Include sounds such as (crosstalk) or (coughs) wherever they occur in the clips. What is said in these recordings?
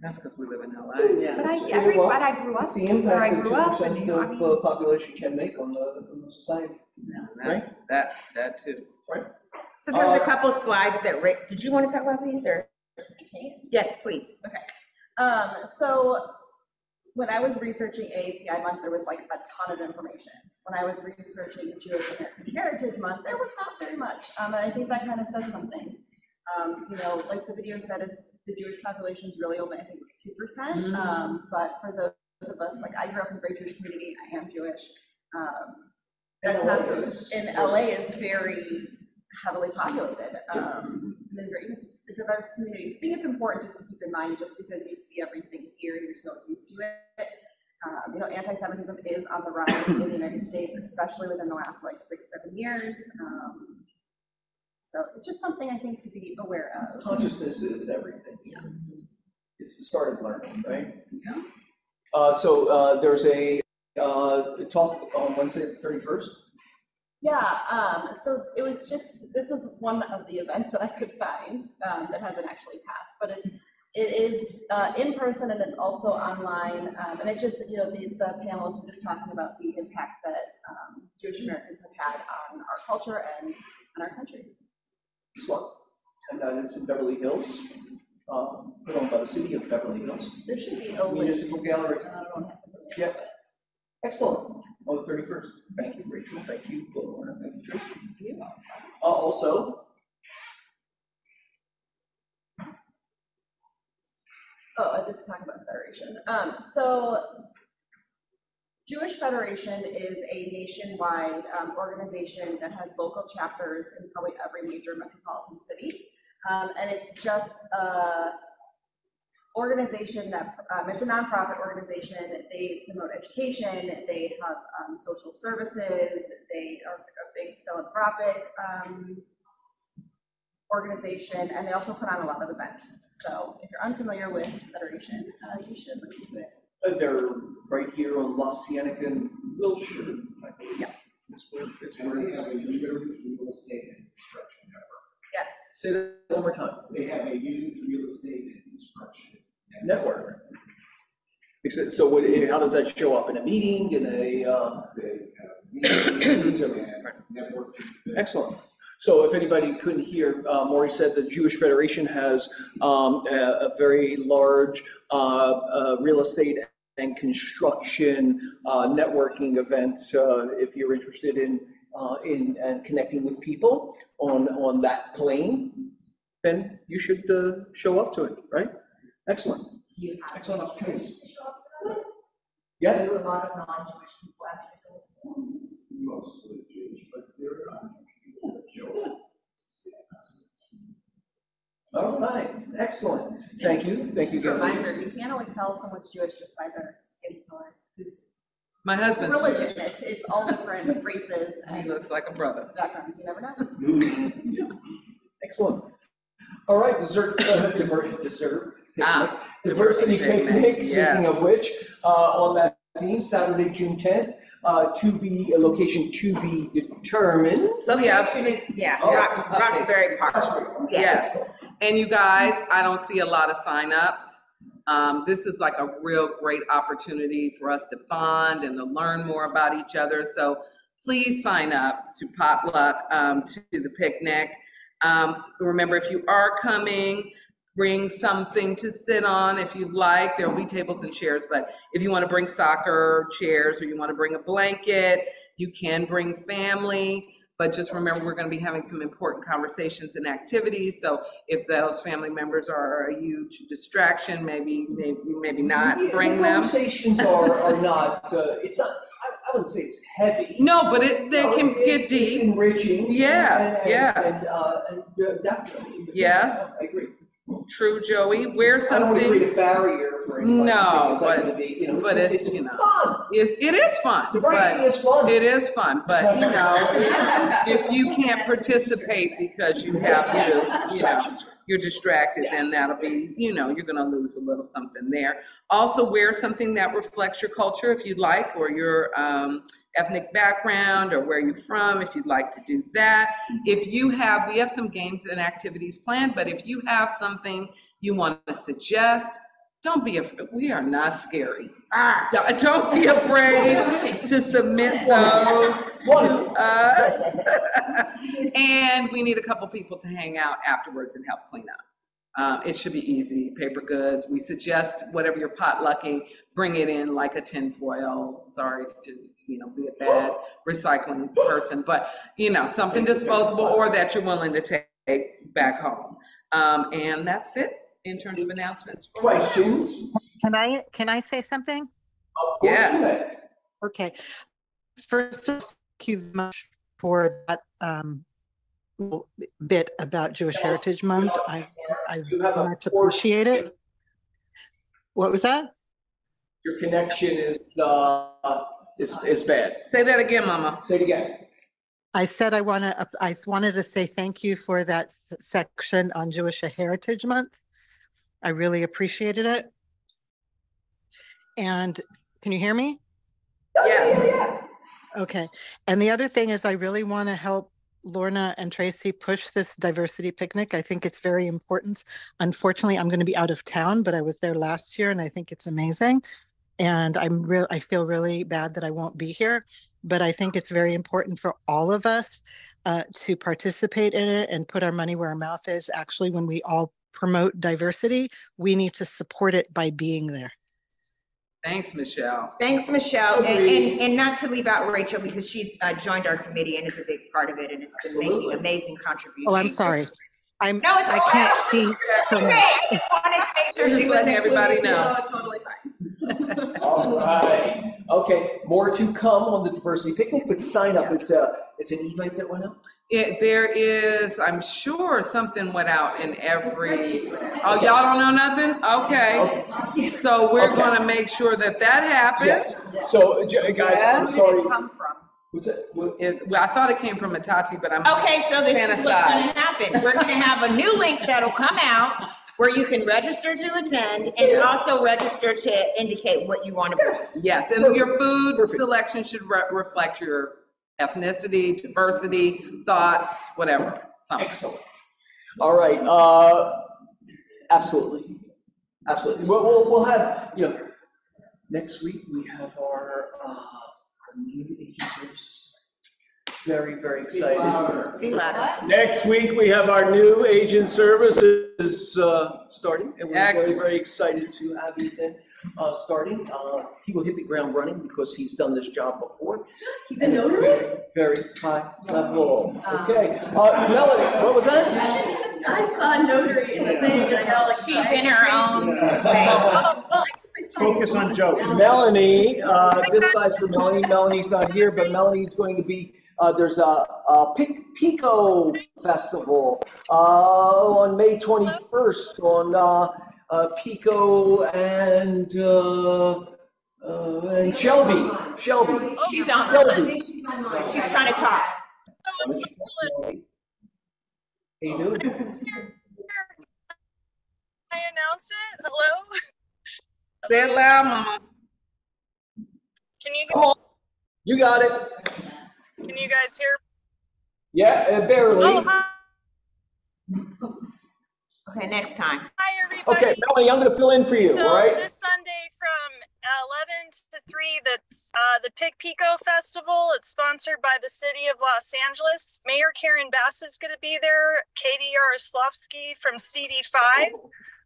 That's because we live in LA. Yeah. But I, It's- every, well, but I grew up, It's the where I impact that grew two up, and, percent you know, I of mean, uh, population can make on the, on the society. Yeah, That, that, that too. Right? So there's a Uh, couple slides that Rick, did you want to talk about these or? Yes, please. Okay. Um, so when I was researching AAPI month, there was like a ton of information. When I was researching Jewish American Heritage Month, there was not very much. Um, and I think that kind of says something. Um, you know, like the video said, is the Jewish population is really only, I think, two percent. Mhm. Um, but for those of us, like I grew up in a very Jewish community, I am Jewish. Um, And that's not, LA is- and LA is very heavily populated. Um, and then very, it's a diverse community. I think it's important just to keep in mind, just because you see everything here, you're so used to it. Um, you know, anti-Semitism is on the rise in the United States, especially within the last like six, seven years. Um, so it's just something I think to be aware of. Consciousness is everything. Yeah. It's the start of learning, right? Yeah. Uh, so, uh, there's a, uh, talk on Wednesday, the thirty-first. Yeah, um, so it was just, this was one of the events that I could find, um, that hasn't actually passed, but it's, it is, uh, in person and it's also online, um, and it just, you know, the, the panelists were just talking about the impact that, um, Jewish Americans have had on our culture and on our country. And that is in Beverly Hills, um, put on by the city of Beverly Hills, There should be a link. Municipal Gallery. I don't have. Yeah. Excellent. On the thirty-first. Thank you, Rachel. Thank you, Lorna. Thank you, Tracy. Uh, also, Oh, I just talked about Federation. Um, so Jewish Federation is a nationwide, um, organization that has local chapters in probably every major metropolitan city. Um, and it's just a organization that, um, it's a nonprofit organization. They promote education, they have, um, social services, they are a big philanthropic, um, organization, and they also put on a lot of events. So if you're unfamiliar with Federation, uh, you should look into it. Uh, they're right here on La Cienega and Wilshire. I believe. Yeah. It's where, it's where it is. real estate and construction network. Yes. Say that one more time. They have a huge real estate and construction. Network. Except- So what, how does that show up? In a meeting, in a, uh, They have (coughs) meetings and networking. Excellent. So if anybody couldn't hear, uh, Maury said the Jewish Federation has um, a, a very large real estate and construction uh, networking events Uh, if you're interested in uh, in and connecting with people on on that plane, then you should uh, show up to it. Right? Excellent. Excellent opportunity. Yeah. do a lot of non-Jewish people actually. Mostly Jewish, but there are people that show up. All right. Excellent. Thank you. Thank you. Just a again. reminder, you can't always tell if someone's Jewish just by their skin color. Who's My husband. religion, it's, it's all different (laughs) races He and looks like a brother. backgrounds, you never know. (laughs) Excellent. All right, dessert, uh, diver- dessert. (laughs) Ah, Diversity diversity picnic, picnic, yeah. speaking of which, uh, on that theme, Saturday, June tenth, uh, to be, a location to be determined. Location is, yeah, Oh, Rock- okay. Roxbury Park. Yes. And you guys, I don't see a lot of signups. Um, this is like a real great opportunity for us to bond and to learn more about each other. So please sign up to potluck, um, to the picnic. Um, remember, if you are coming, bring something to sit on if you'd like. There'll be tables and chairs, but if you want to bring soccer chairs or you want to bring a blanket, you can bring family. But just remember, we're going to be having some important conversations and activities. So if those family members are a huge distraction, maybe, maybe, maybe not Yeah, bring the them. Conversations are, (laughs) are not, uh, it's not, I, I wouldn't say it's heavy. No, but it, they No, can it's- get It's deep. enriching. Yes, and- and- yes. And, uh, and uh, definitely. Yes. I agree. True, Joey. Wear I don't want to something. create a barrier for anybody. No, but- would be, you know, but it's, it's, it's you know, fun. It, it is fun, Diversity but is fun. it is fun, but you (laughs) know, if you can't participate because you have to, you know, Distractions. you're distracted, then that'll be, you know, you're gonna lose a little something there. Also wear something that reflects your culture if you'd like, or your um, ethnic background, or where you're from, if you'd like to do that. If you have, we have some games and activities planned, but if you have something you want to suggest, don't be afraid. We are not scary. Ah, Don't don't be afraid to submit those to us. (laughs) And we need a couple people to hang out afterwards and help clean up. Uh, It should be easy, paper goods. We suggest whatever you're potlucking, bring it in like a tin foil. Sorry to, you know, be a bad recycling person, but, you know, something disposable or that you're willing to take back home. Um, And that's it in terms of announcements. Questions? Can I, can I say something? Of course, Yes. go. Okay. First, of all, thank you very much for that um, little bit about Jewish Heritage Month. I, I You have a wanted to appreciate it. What was that? Your connection is, uh, is, is bad. Say that again, Mama. Say it again. I said I want to, I wanted to say thank you for that s- section on Jewish Heritage Month. I really appreciated it. And can you hear me? Yes. Okay. And the other thing is I really want to help Lorna and Tracy push this diversity picnic. I think it's very important. Unfortunately, I'm going to be out of town, but I was there last year and I think it's amazing. And I'm real I feel really bad that I won't be here, but I think it's very important for all of us uh, to participate in it and put our money where our mouth is. Actually, when we all promote diversity, we need to support it by being there. Thanks, Michelle. Thanks, Michelle. And, and, and not to leave out Rachel because she's uh, joined our committee and is a big part of it and has been making amazing contributions. Oh, I'm sorry. I'm, No, it's I all can't right. see so Okay, much. I just wanted to make sure Just she was letting everybody know. too. Oh, Totally fine. (laughs) All right. Okay, more to come on the diversity picnic, but sign up. It's a, it's an Evite that went up. It, there is, I'm sure something went out in every, oh, y'all don't know nothing? Okay. So we're Okay. gonna make sure that that happens. Yes. So, j- uh, guys, I'm Yes. sorry. Come from. Was it, wa- It, well, I thought it came from Matati, but I'm. Okay, so this is what's gonna happen. We're gonna have a new link that'll come out where you can register to attend and also register to indicate what you want to. yes. Yes, and your food Perfect. selection should re- reflect your ethnicity, diversity, thoughts, whatever. something. Excellent. All right, uh, absolutely. Absolutely. We'll, we'll, we'll have, you know, next week we have our, uh, our new agent services. Very, very excited. Speak louder. Next week, we have our new agent services, uh, starting, and we're very, Excellent. very excited to have Ethan, uh, starting. Uh, he will hit the ground running because he's done this job before. He's a notary? Very high level. Okay, uh, Melanie, what was that? (laughs) I saw a notary in the thing, and I got like. She's in her own space. Focus on Joe. Melanie, uh, this size for Melanie, Melanie's not here, but Melanie's going to be, uh, there's a, a Pic- Pico Festival, uh, on May twenty-first on, uh, uh, Pico and, uh, uh, and Shelby, Shelby. She's on. Shelby. She's trying to talk. Hey, dude. I announce it? Hello? Say it loud, mama. Can you, Come on, you got it. can you guys hear? Yeah, uh, Oh, barely. hi, Okay, next time. hi, everybody. Okay, Melanie, I'm gonna fill in for you, So all right? this Sunday from 11 to 3, that's uh, the Pic Pico Festival. It's sponsored by the city of Los Angeles. Mayor Karen Bass is going to be there. Katie Yaroslavsky from CD5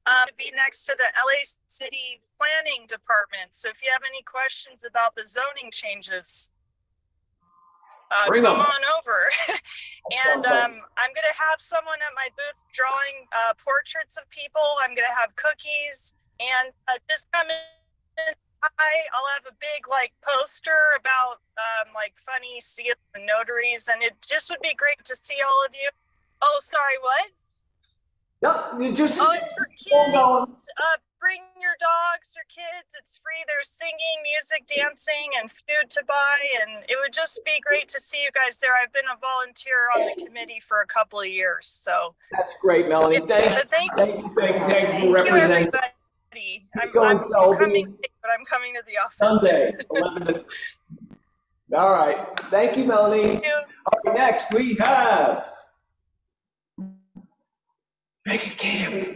uh, to be next to the LA City Planning Department. So if you have any questions about the zoning changes, uh, Bring come 'em. on over. (laughs) and um, I'm going to have someone at my booth drawing uh, portraits of people. I'm going to have cookies and uh, just come in. Hi, I'll have a big like poster about um, like funny see the notaries, and it just would be great to see all of you. Oh, sorry, what? Yep, you just. Oh, it's for kids. Hold on. Uh, bring your dogs or kids. It's free. There's singing, music, dancing, and food to buy. And it would just be great to see you guys there. I've been a volunteer on the committee for a couple of years. So That's great, Melanie. Thank, but thank, thank you, thank you, thank you for thank you, everybody. I'm, going, I'm coming, but I'm coming to the office. Sunday, (laughs) 11 to. All right, thank you, Melanie. Thank you. All right, next we have. Mega Camp.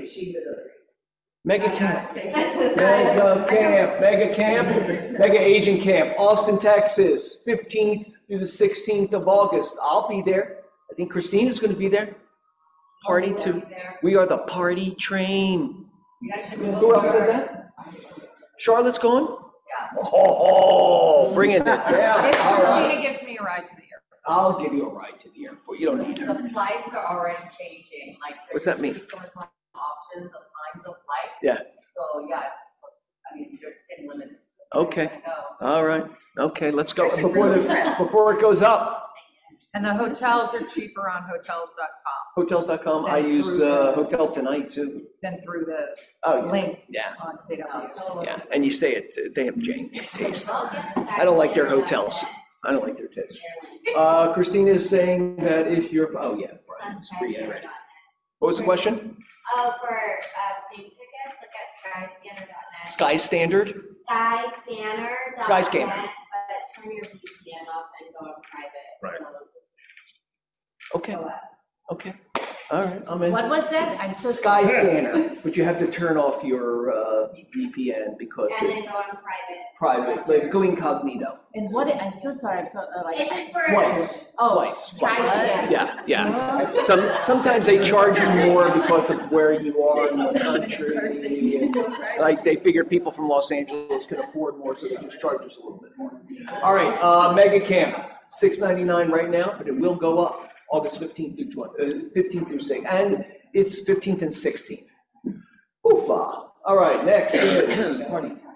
Mega camp. (laughs) Mega camp, mega camp, mega agent camp, Austin, Texas, fifteenth through the sixteenth of August. I'll be there. I think Christina's gonna be there. Party too. We are the party train. Who else said that? Charlotte's going? Yeah. Oh, bring it. Yeah. If all right. Christina gives me a ride to the airport. I'll give you a ride to the airport. You don't need her. The flights are already changing, like. What's that mean? sort of Options of times of flight. Yeah. So, yeah, so, I mean, you're- it's getting limited. so Okay. go. All right. Okay, let's go. Before, the- before it goes up, And the hotels are cheaper on hotels.com hotels.com, I use, uh, Hotel Tonight too. than through the Oh, yeah. link Yeah, on KW. yeah. And you stay at, they have Jane Taste. I don't like their hotels. I don't like their taste. Uh, Christina is saying that if you're, oh, yeah. Brian, it's free already. What was the question? Oh, for, uh, plane tickets, look at skyscanner.net. Sky Standard? Skyscanner. Skyscanner. But turn your VPN off and go on private. Right. Okay, go up. okay. All right, I'm in. What was that? I'm so. Sky Scanner, but you have to turn off your, uh, VPN because And it's then go on private. private, like go incognito. And what, I'm so sorry, I'm so, uh, like. It's just for. Flights, Oh, flights, flights. Skyscanner. Yeah, yeah. Some, sometimes they charge you more because of where you are in the country. and, Like, they figure people from Los Angeles can afford more, so they just charge us a little bit more. All right, uh, mega camp, six ninety-nine right now, but it will go up August fifteenth through twenty, uh, fifteenth through six, and it's fifteenth and sixteenth. Oofa. All right, next is (coughs)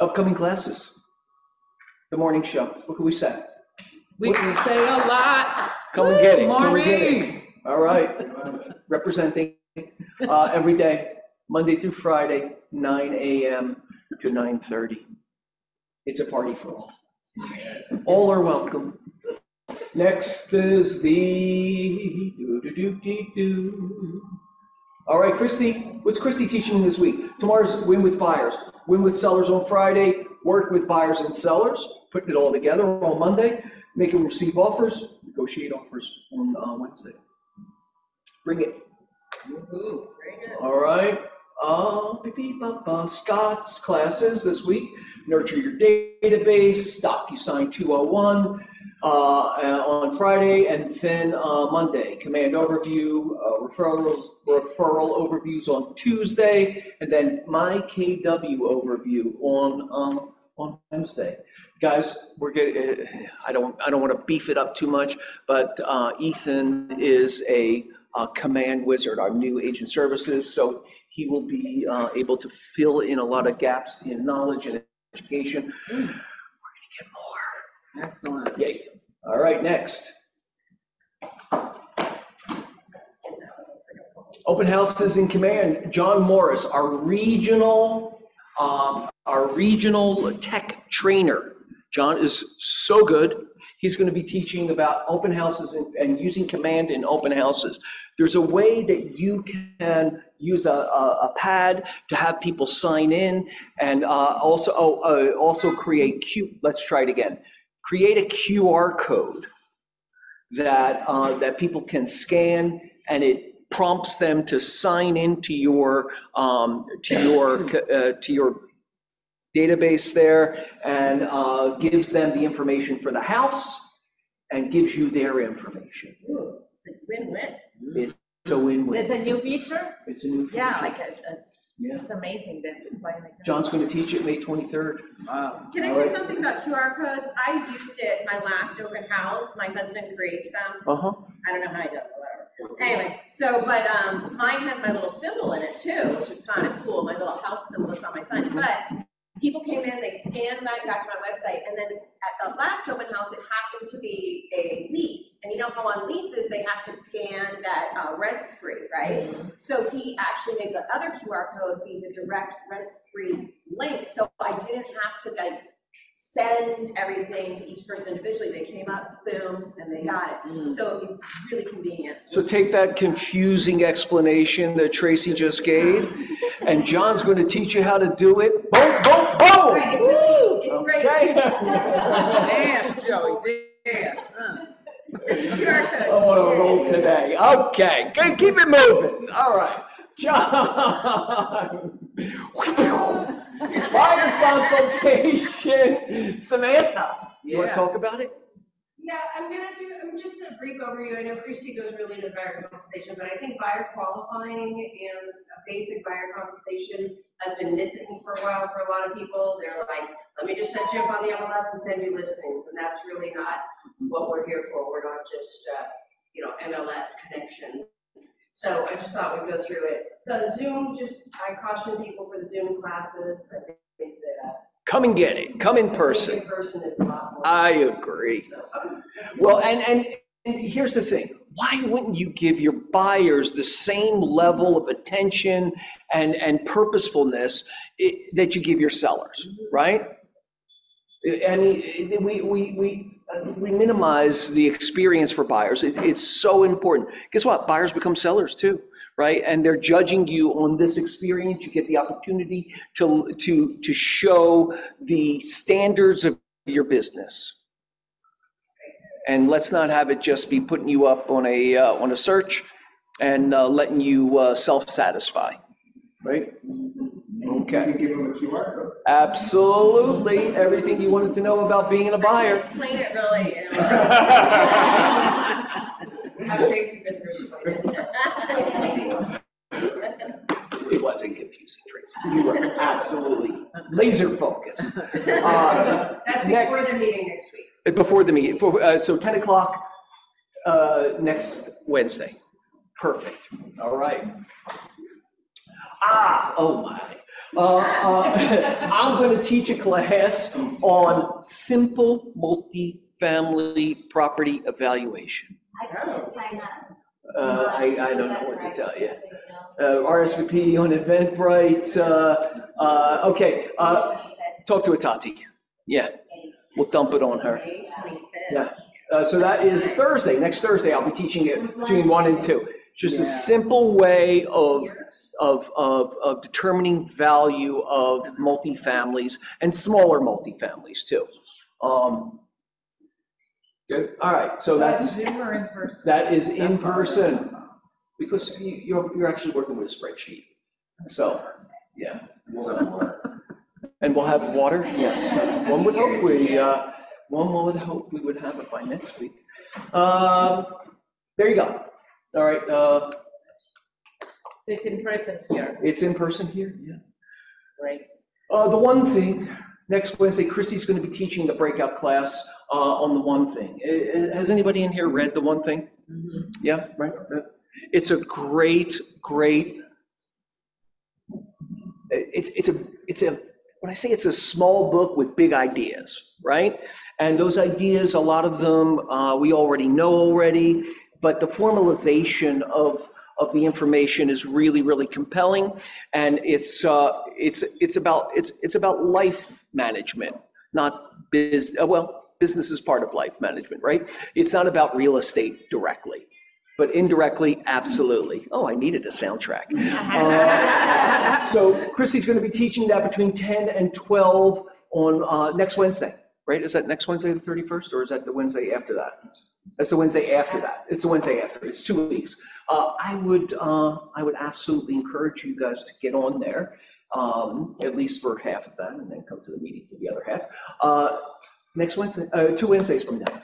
upcoming classes. The morning show, what can we say? We can say a lot. Come and get it. Come and get it. Maureen. All right, representing uh, every day, Monday through Friday, 9 AM to 9:30. It's a party for all. All are welcome. Next is the, doo-doo-doo-dee-doo. All right, Christy, what's Christy teaching this week? Tomorrow's Win with Buyers. Win with Sellers on Friday, work with buyers and sellers, putting it all together on Monday, make and receive offers, negotiate offers on uh, Wednesday. Bring it. All right. Uh, beep, beep, bop, bop. Scott's classes this week. Nurture your database, DocuSign 201 uh, uh, on Friday, and then uh, Monday, command overview, uh, referrals, referral overviews on Tuesday, and then my KW overview on um, on Wednesday. Guys, we're getting. I don't. I don't want to beef it up too much, but uh, Ethan is a uh, command wizard, our new agent services, so he will be uh, able to fill in a lot of gaps in knowledge and education. We're gonna get more. Excellent. Yay. All right, next. Open houses in command. John Morris, our regional, um, our regional tech trainer. John is so good. He's going to be teaching about open houses and, and using command in open houses. There's a way that you can use a, a, a pad to have people sign in and uh, also oh, uh, also create Q. Let's try it again. Create a QR code that uh, that people can scan, and it prompts them to sign into your um, to your uh, to your database there, and uh, gives them the information for the house, and gives you their information. It's a win-win. It's a win-win. It's a new feature? It's a new. Yeah, feature. like, it's, Yeah. it's amazing that it's like. like- John's going to teach it May 23rd. Wow. Can I say something about QR codes? I used it my last open house. My husband creates them. Uh-huh. I don't know how he does it, whatever. Anyway, so, but, um, mine has my little symbol in it too, which is kind of cool, my little house symbol that's on my sign. But people came in, they scanned that, got to my website, and then at the last open house, it happened to be a lease. And you know how on leases, they have to scan that, uh, RentSpree, right? So he actually made the other QR code be the direct RentSpree link, so I didn't have to like send everything to each person individually. They came up, boom, and they got it. So it's really convenient. So take that confusing explanation that Tracy just gave, and John's going to teach you how to do it. Boom, boom, boom! Right, It's really, it's great. Okay. (laughs) Dance, Joey, (laughs) dance. QR code. I'm on a roll today. Okay, good, keep it moving. All right. John. (laughs) Buyer's consultation. Samantha, you want Yeah. to talk about it? Yeah, I'm gonna do, I'm just a brief overview. I know Christy goes really into the buyer consultation, but I think buyer qualifying and a basic buyer consultation has been missing for a while for a lot of people. They're like, let me just set you up on the MLS and send you listings, and that's really not what we're here for. We're not just, uh, you know, MLS connections. So I just thought we'd go through it. The Zoom, just, I caution people for the Zoom classes. I think that, uh. Come and get it. Come in person. I agree. Well, and, and, here's the thing. Why wouldn't you give your buyers the same level of attention and, and purposefulness that you give your sellers, right? I mean, we, we, we, we minimize the experience for buyers. It, it's so important. Guess what? Buyers become sellers too, right? And they're judging you on this experience. You get the opportunity to, to, to show the standards of your business. And let's not have it just be putting you up on a, uh, on a search and uh, letting you uh, self-satisfy, right? Okay. You can give them a QR code. Absolutely, everything you wanted to know about being a buyer. Explain it really, (laughs) you know. Have Tracy been through it. It wasn't confusing, Tracy. You were absolutely (laughs) laser focused. Uh, (laughs) That's next- before the meeting next week. Before the meeting, for, uh, so 10 o'clock uh, next Wednesday. Perfect, all right. Ah, oh my. Uh, uh, (laughs) I'm going to teach a class on simple multifamily property evaluation. I couldn't sign up. Uh, I, I don't know what to tell you. Uh, RSVP on Eventbrite, uh, uh, okay, uh, talk to Atati. Yeah, we'll dump it on her. Yeah, uh, so that is Thursday, next Thursday, I'll be teaching it between one and two. Just a simple way of, of, of, of determining value of multifamilies and smaller multifamilies too. Um, Good, all right, so that's, Zoom or in person? that is in person, because you, you're, you're actually working with a spreadsheet. So, yeah. And we'll have water, yes. One would hope we, uh, one would hope we would have it by next week. Um, there you go. All right, uh, It's in person here, it's in person here, yeah. right? Uh, the one thing, next Wednesday, Chrissy's gonna be teaching the breakout class, uh, on the one thing. Has anybody in here read the one thing? Yeah, right? It's a great, great, it's, it's a, it's a, when I say it's a small book with big ideas, right? And those ideas, a lot of them, uh, we already know already, but the formalization of, of the information is really, really compelling. And it's, uh, it's, it's about, it's, it's about life management, not biz, uh, well, business is part of life management, right? It's not about real estate directly, but indirectly, absolutely. Oh, I needed a soundtrack. (laughs) Uh, So Chrissy's going to be teaching that between 10 and 12 on uh, next Wednesday, right? Is that next Wednesday, the 31st, or is that the Wednesday after that? That's the Wednesday after that. It's the Wednesday after. It's two weeks. Uh, I would, uh, I would absolutely encourage you guys to get on there, um, at least for half of that, and then come to the meeting for the other half. Next Wednesday, uh, two Wednesdays from now.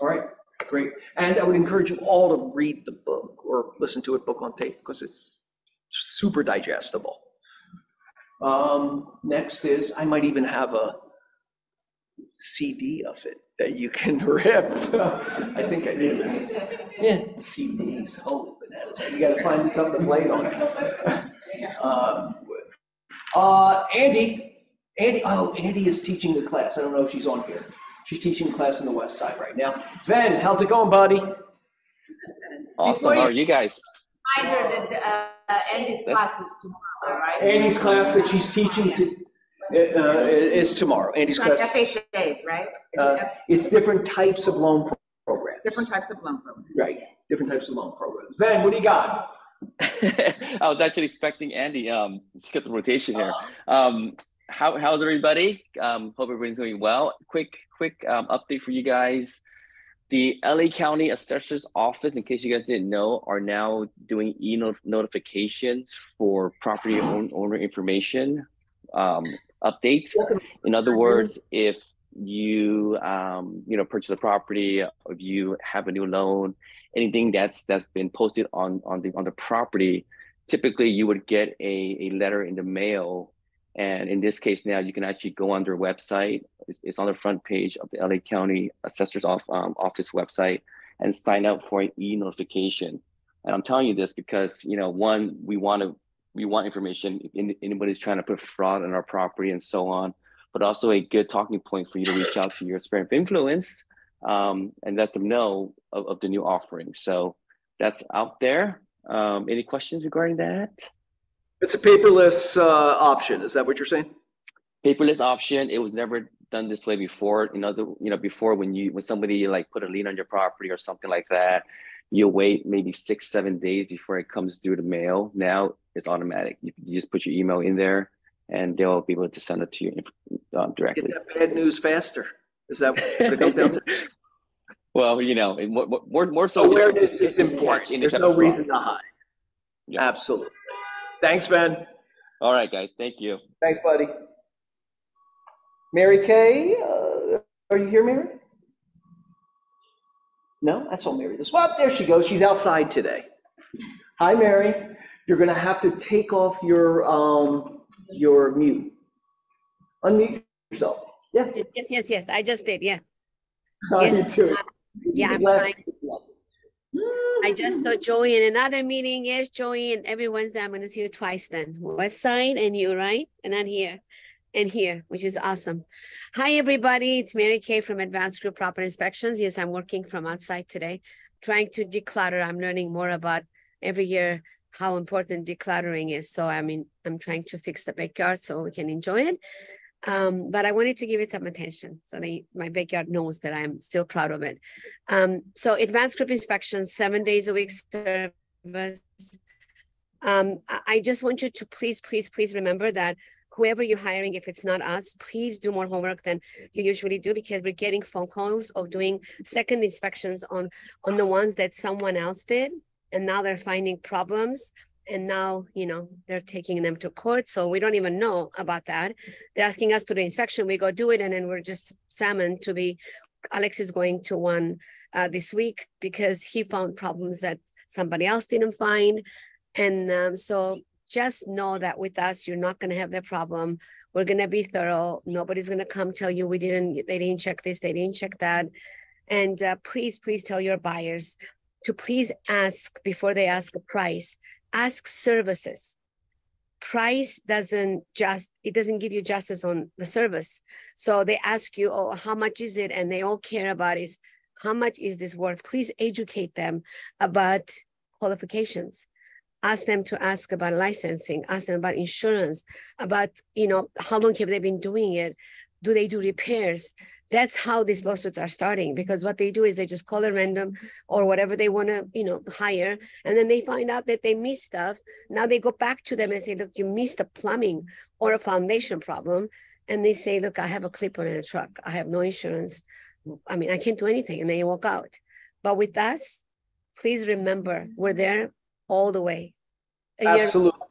All right, great. And I would encourage you all to read the book or listen to it book on tape because it's super digestible. Um, next is, I might even have a CD of it that you can (laughs) rip. (laughs) I think I do. Yeah, CDs, holy bananas. You gotta find something to play on. (laughs) Um, Uh, Andy, Andy, oh, Andy is teaching a class. I don't know if she's on here. She's teaching a class in the west side right now. Ben, how's it going, buddy? Awesome. How are you guys? I heard that, uh, Andy's That's- class is tomorrow, right? Andy's class that she's teaching to, uh, is tomorrow. Andy's It's like class. FHAs, right? Uh, It's different types of loan programs. Different types of loan programs. Right, different types of loan programs. Ben, what do you got? (laughs) I was actually expecting Andy. Um, just get the rotation here. Um, how how's everybody? Um, hope everybody's doing well. Quick quick um, update for you guys. the LA County Assessor's Office, in case you guys didn't know, are now doing e notifications for property own- owner information um, updates. In other words, if you um, you know purchase a property, if you have a new loan, anything that's that's been posted on on the on the property, typically you would get a, a letter in the mail. And in this case now, you can actually go on their website. It's, it's on the front page of the LA County Assessor's off, um, Office website and sign up for an e-notification. And I'm telling you this because, you know, one, we want to we want information if anybody's trying to put fraud on our property and so on, but also a good talking point for you to reach out to your sphere of influence um, and let them know of, of the new offering. So that's out there. Um, any questions regarding that? It's a paperless uh, option. Is that what you're saying? Paperless option. It was never done this way before. You know, the, you know, before when you when somebody like put a lien on your property or something like that, you wait maybe six, seven days before it comes through the mail. Now it's automatic. You, you just put your email in there, and they'll be able to send it to you um, Get directly. that bad news faster. Is that what it comes down to? (laughs) well, you know, more more, more so Awareness is important. There's no reason to hide. Yeah. Absolutely. Thanks, Ben. All right, guys. Thank you. Thanks, buddy. Mary Kay, uh, are you here, Mary? No, that's all Mary does. Well, there she goes. She's outside today. Hi, Mary. You're gonna have to take off your, um, your mute. Unmute yourself. Yeah. Yes, yes, yes, I just did, yes. How are you Yes, doing? yeah, I'm fine. I just saw Joey in another meeting. Yes, Joey, and every Wednesday I'm gonna see you twice then. West side and you, right? And then here and here, which is awesome. Hi, everybody. It's Mary Kay from Advanced Group Property Inspections. Yes, I'm working from outside today, trying to declutter. I'm learning more about every year how important decluttering is. So I mean, I'm trying to fix the backyard so we can enjoy it. Um, but I wanted to give it some attention so they, my backyard knows that I'm still proud of it. Um, so advanced group inspections, seven days a week service. Um, I, I just want you to please, please, please remember that whoever you're hiring, if it's not us, please do more homework than you usually do because we're getting phone calls of doing second inspections on on the ones that someone else did, and now they're finding problems. And now, you know, they're taking them to court. So we don't even know about that. They're asking us to do inspection. We go do it, and then we're just summoned to be Alex is going to one uh, this week because he found problems that somebody else didn't find. And um, so just know that with us, you're not going to have that problem. We're going to be thorough. Nobody's going to come tell you we didn't, they didn't check this, they didn't check that. And uh, please, please tell your buyers to please ask before they ask a price, ask services. Price doesn't just it doesn't give you justice on the service. So they ask you oh how much is it? And they all care about is how much is this worth? Please educate them about qualifications. Ask them to ask about licensing ask them about insurance about you know how long have they been doing it? Do they do repairs that's how these lawsuits are starting because what they do is they just call a random or whatever they want to you know hire and then they find out that they missed stuff. Now they go back to them and say look you missed a plumbing or a foundation problem and they say look i have a clip on in a truck. I have no insurance. I mean i can't do anything and they walk out. But with us please remember we're there all the way. A year, Absolutely,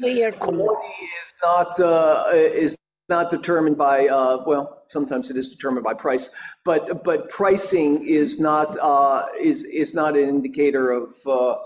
Mary. a year from now. Quality is not, uh, is not determined by, uh, well, sometimes it is determined by price, but, but pricing is not, uh, is, is not an indicator of, uh,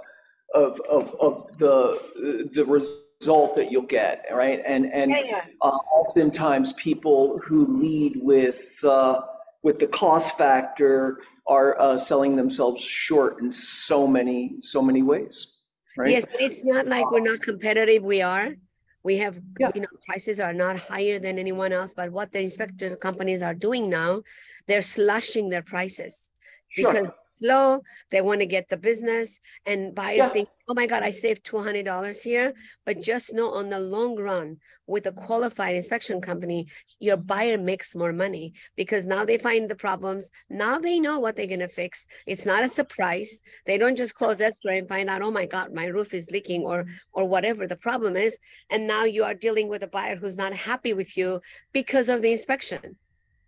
of, of, of the, the result that you'll get, right? And, and Yeah, yeah. uh, oftentimes people who lead with, uh, with the cost factor are uh, selling themselves short in so many, so many ways, right? Yes, it's not like we're not competitive. We are. We have, Yeah. you know, prices are not higher than anyone else, but what the inspector companies are doing now, they're slashing their prices. Sure. Low, they want to get the business and buyers Yeah. think, oh my God, I saved two hundred dollars here. But just know on the long run, with a qualified inspection company, your buyer makes more money because now they find the problems. Now they know what they're gonna fix. It's not a surprise. They don't just close escrow and find out, oh my God, my roof is leaking or or whatever the problem is. And now you are dealing with a buyer who's not happy with you because of the inspection.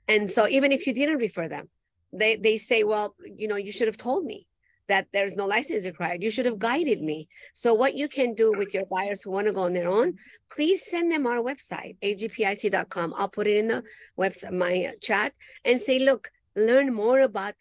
And so even if you didn't refer them, they, they say, well, you know, you should have told me that there's no license required. You should have guided me. So what you can do with your buyers who want to go on their own, please send them our website, agpic.com. I'll put it in the website, my uh, chat and say, look, learn more about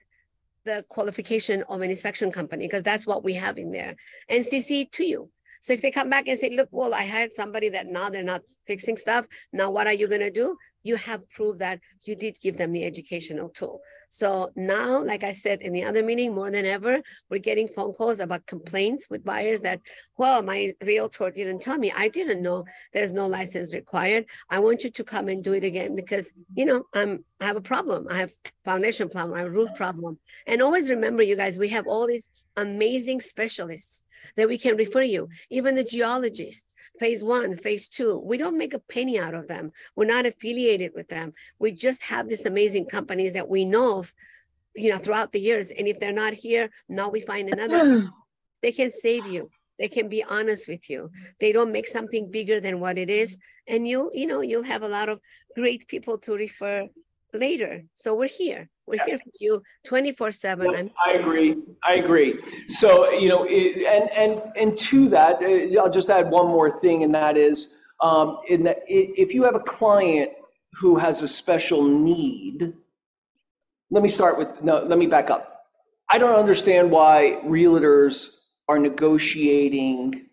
the qualification of an inspection company, because that's what we have in there and CC to you. So if they come back and say, look, well, I hired somebody that now they're not fixing stuff. Now what are you gonna do? You have proved that you did give them the educational tool. So now, like I said in the other meeting, more than ever, we're getting phone calls about complaints with buyers that, well, my realtor didn't tell me. I didn't know there's no license required. I want you to come and do it again because, you know, I'm, I have a problem. I have foundation problem, I have roof problem. And always remember, you guys, we have all these amazing specialists that we can refer you, even the geologist, phase one, phase two. We don't make a penny out of them. We're not affiliated with them. We just have these amazing companies that we know of, you know, throughout the years. And if they're not here, now we find another. (clears throat) they can save you. They can be honest with you. They don't make something bigger than what it is. And you, you know, you'll have a lot of great people to refer later. So we're here. We're here for you 24 7. Yep, I'm agree. I agree. So, you know, it- and, and, and to that, uh, I'll just add one more thing, and that is, um, in that, if you have a client who has a special need, let me start with, no, let me back up. I don't understand why realtors are negotiating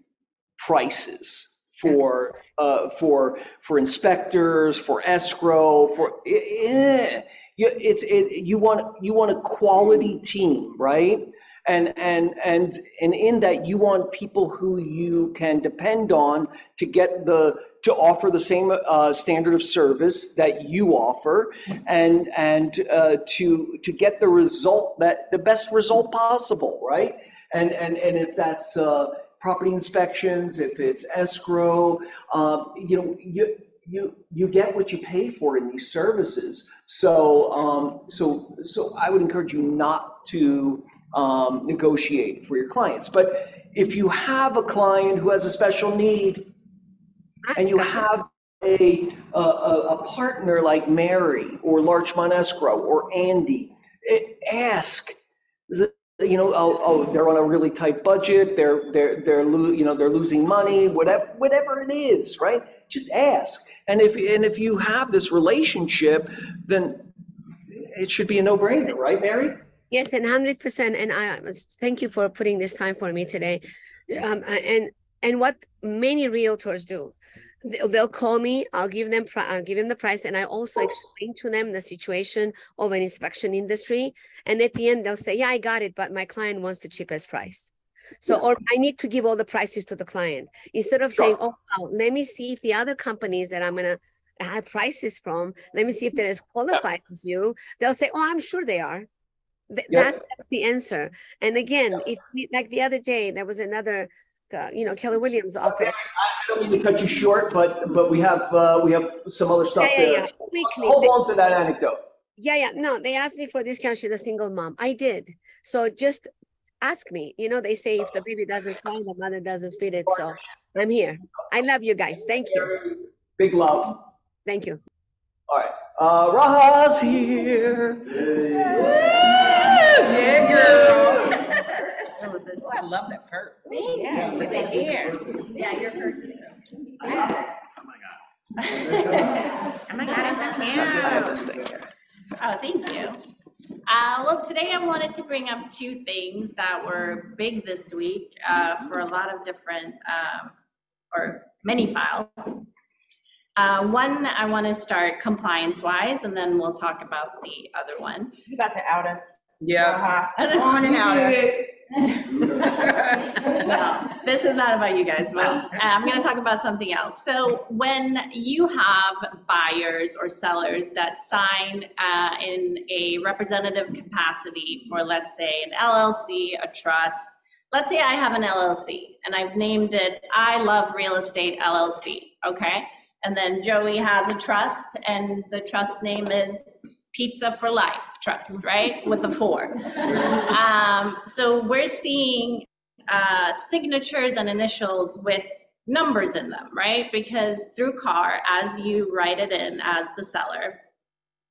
prices for, uh, for, for inspectors, for escrow, for, eh, you, it's, it, you want, you want a quality team, right? And, and, and, and in that, you want people who you can depend on to get the, to offer the same, uh, standard of service that you offer and, and, uh, to, to get the result that, the best result possible, right? And, and, and if that's, uh, property inspections, if it's escrow, um, you know, you, you, you get what you pay for in these services. So, um, so, so I would encourage you not to, um, negotiate for your clients. But if you have a client who has a special need and you have a, a, a partner like Mary or Larchmont Escrow or Andy, eh, ask, the- you know, oh, oh, they're on a really tight budget, they're, they're, they're, lo- you know, they're losing money, whatever, whatever it is, right? Just ask. And if, and if you have this relationship, then it should be a no-brainer, right, Mary? Yes, and hundred percent. And I thank you for putting this time for me today. Um, and, and what many realtors do, they'll, they'll call me, I'll give them, I'll give them the price, and I also explain to them the situation of an inspection industry. And at the end, they'll say, yeah, I got it, but my client wants the cheapest price. So, or I need to give all the prices to the client instead of saying, oh, wow, let me see if the other companies that I'm gonna have prices from, let me see if they're as qualified as you. They'll say, oh, I'm sure they are. Th- Yep. That's, that's the answer. And again, if we, like the other day, there was another, uh, you know, Keller Williams offered. I don't mean to cut you short, but, but we have, uh, we have some other stuff Yeah, yeah, there. yeah. Quickly, Hold they- on to that anecdote. Yeah, yeah, no, they asked me for discount. She's a single mom. I did. So just ask me. You know, they say if the baby doesn't (laughs) cry, the mother doesn't feed it. So I'm here. I love you guys. Thank you. Big love. Thank you. All right, uh, Raha's here. Yeah, girl. I love that purse. Yeah, with the hair. Yeah, your first is so. (laughs) Oh my God, it's (laughs) I have cute. this thing here. Oh, thank you. Uh, well, today I wanted to bring up two things that were big this week uh, for a lot of different, um, or many files. Uh, one, I want to start compliance wise, and then we'll talk about the other one. You about to out us. Yeah. Uh-huh. (laughs) On and out us. This is not about you guys, but uh, I'm going to talk about something else. So when you have buyers or sellers that sign uh, in a representative capacity for, let's say, an LLC, a trust, let's say I have an LLC and I've named it I Love Real Estate LLC, okay? And then Joey has a trust and the trust name is Pizza for Life Trust, right? With the four. (laughs) Um, so we're seeing uh, signatures and initials with numbers in them, right? Because through CAR, as you write it in as the seller,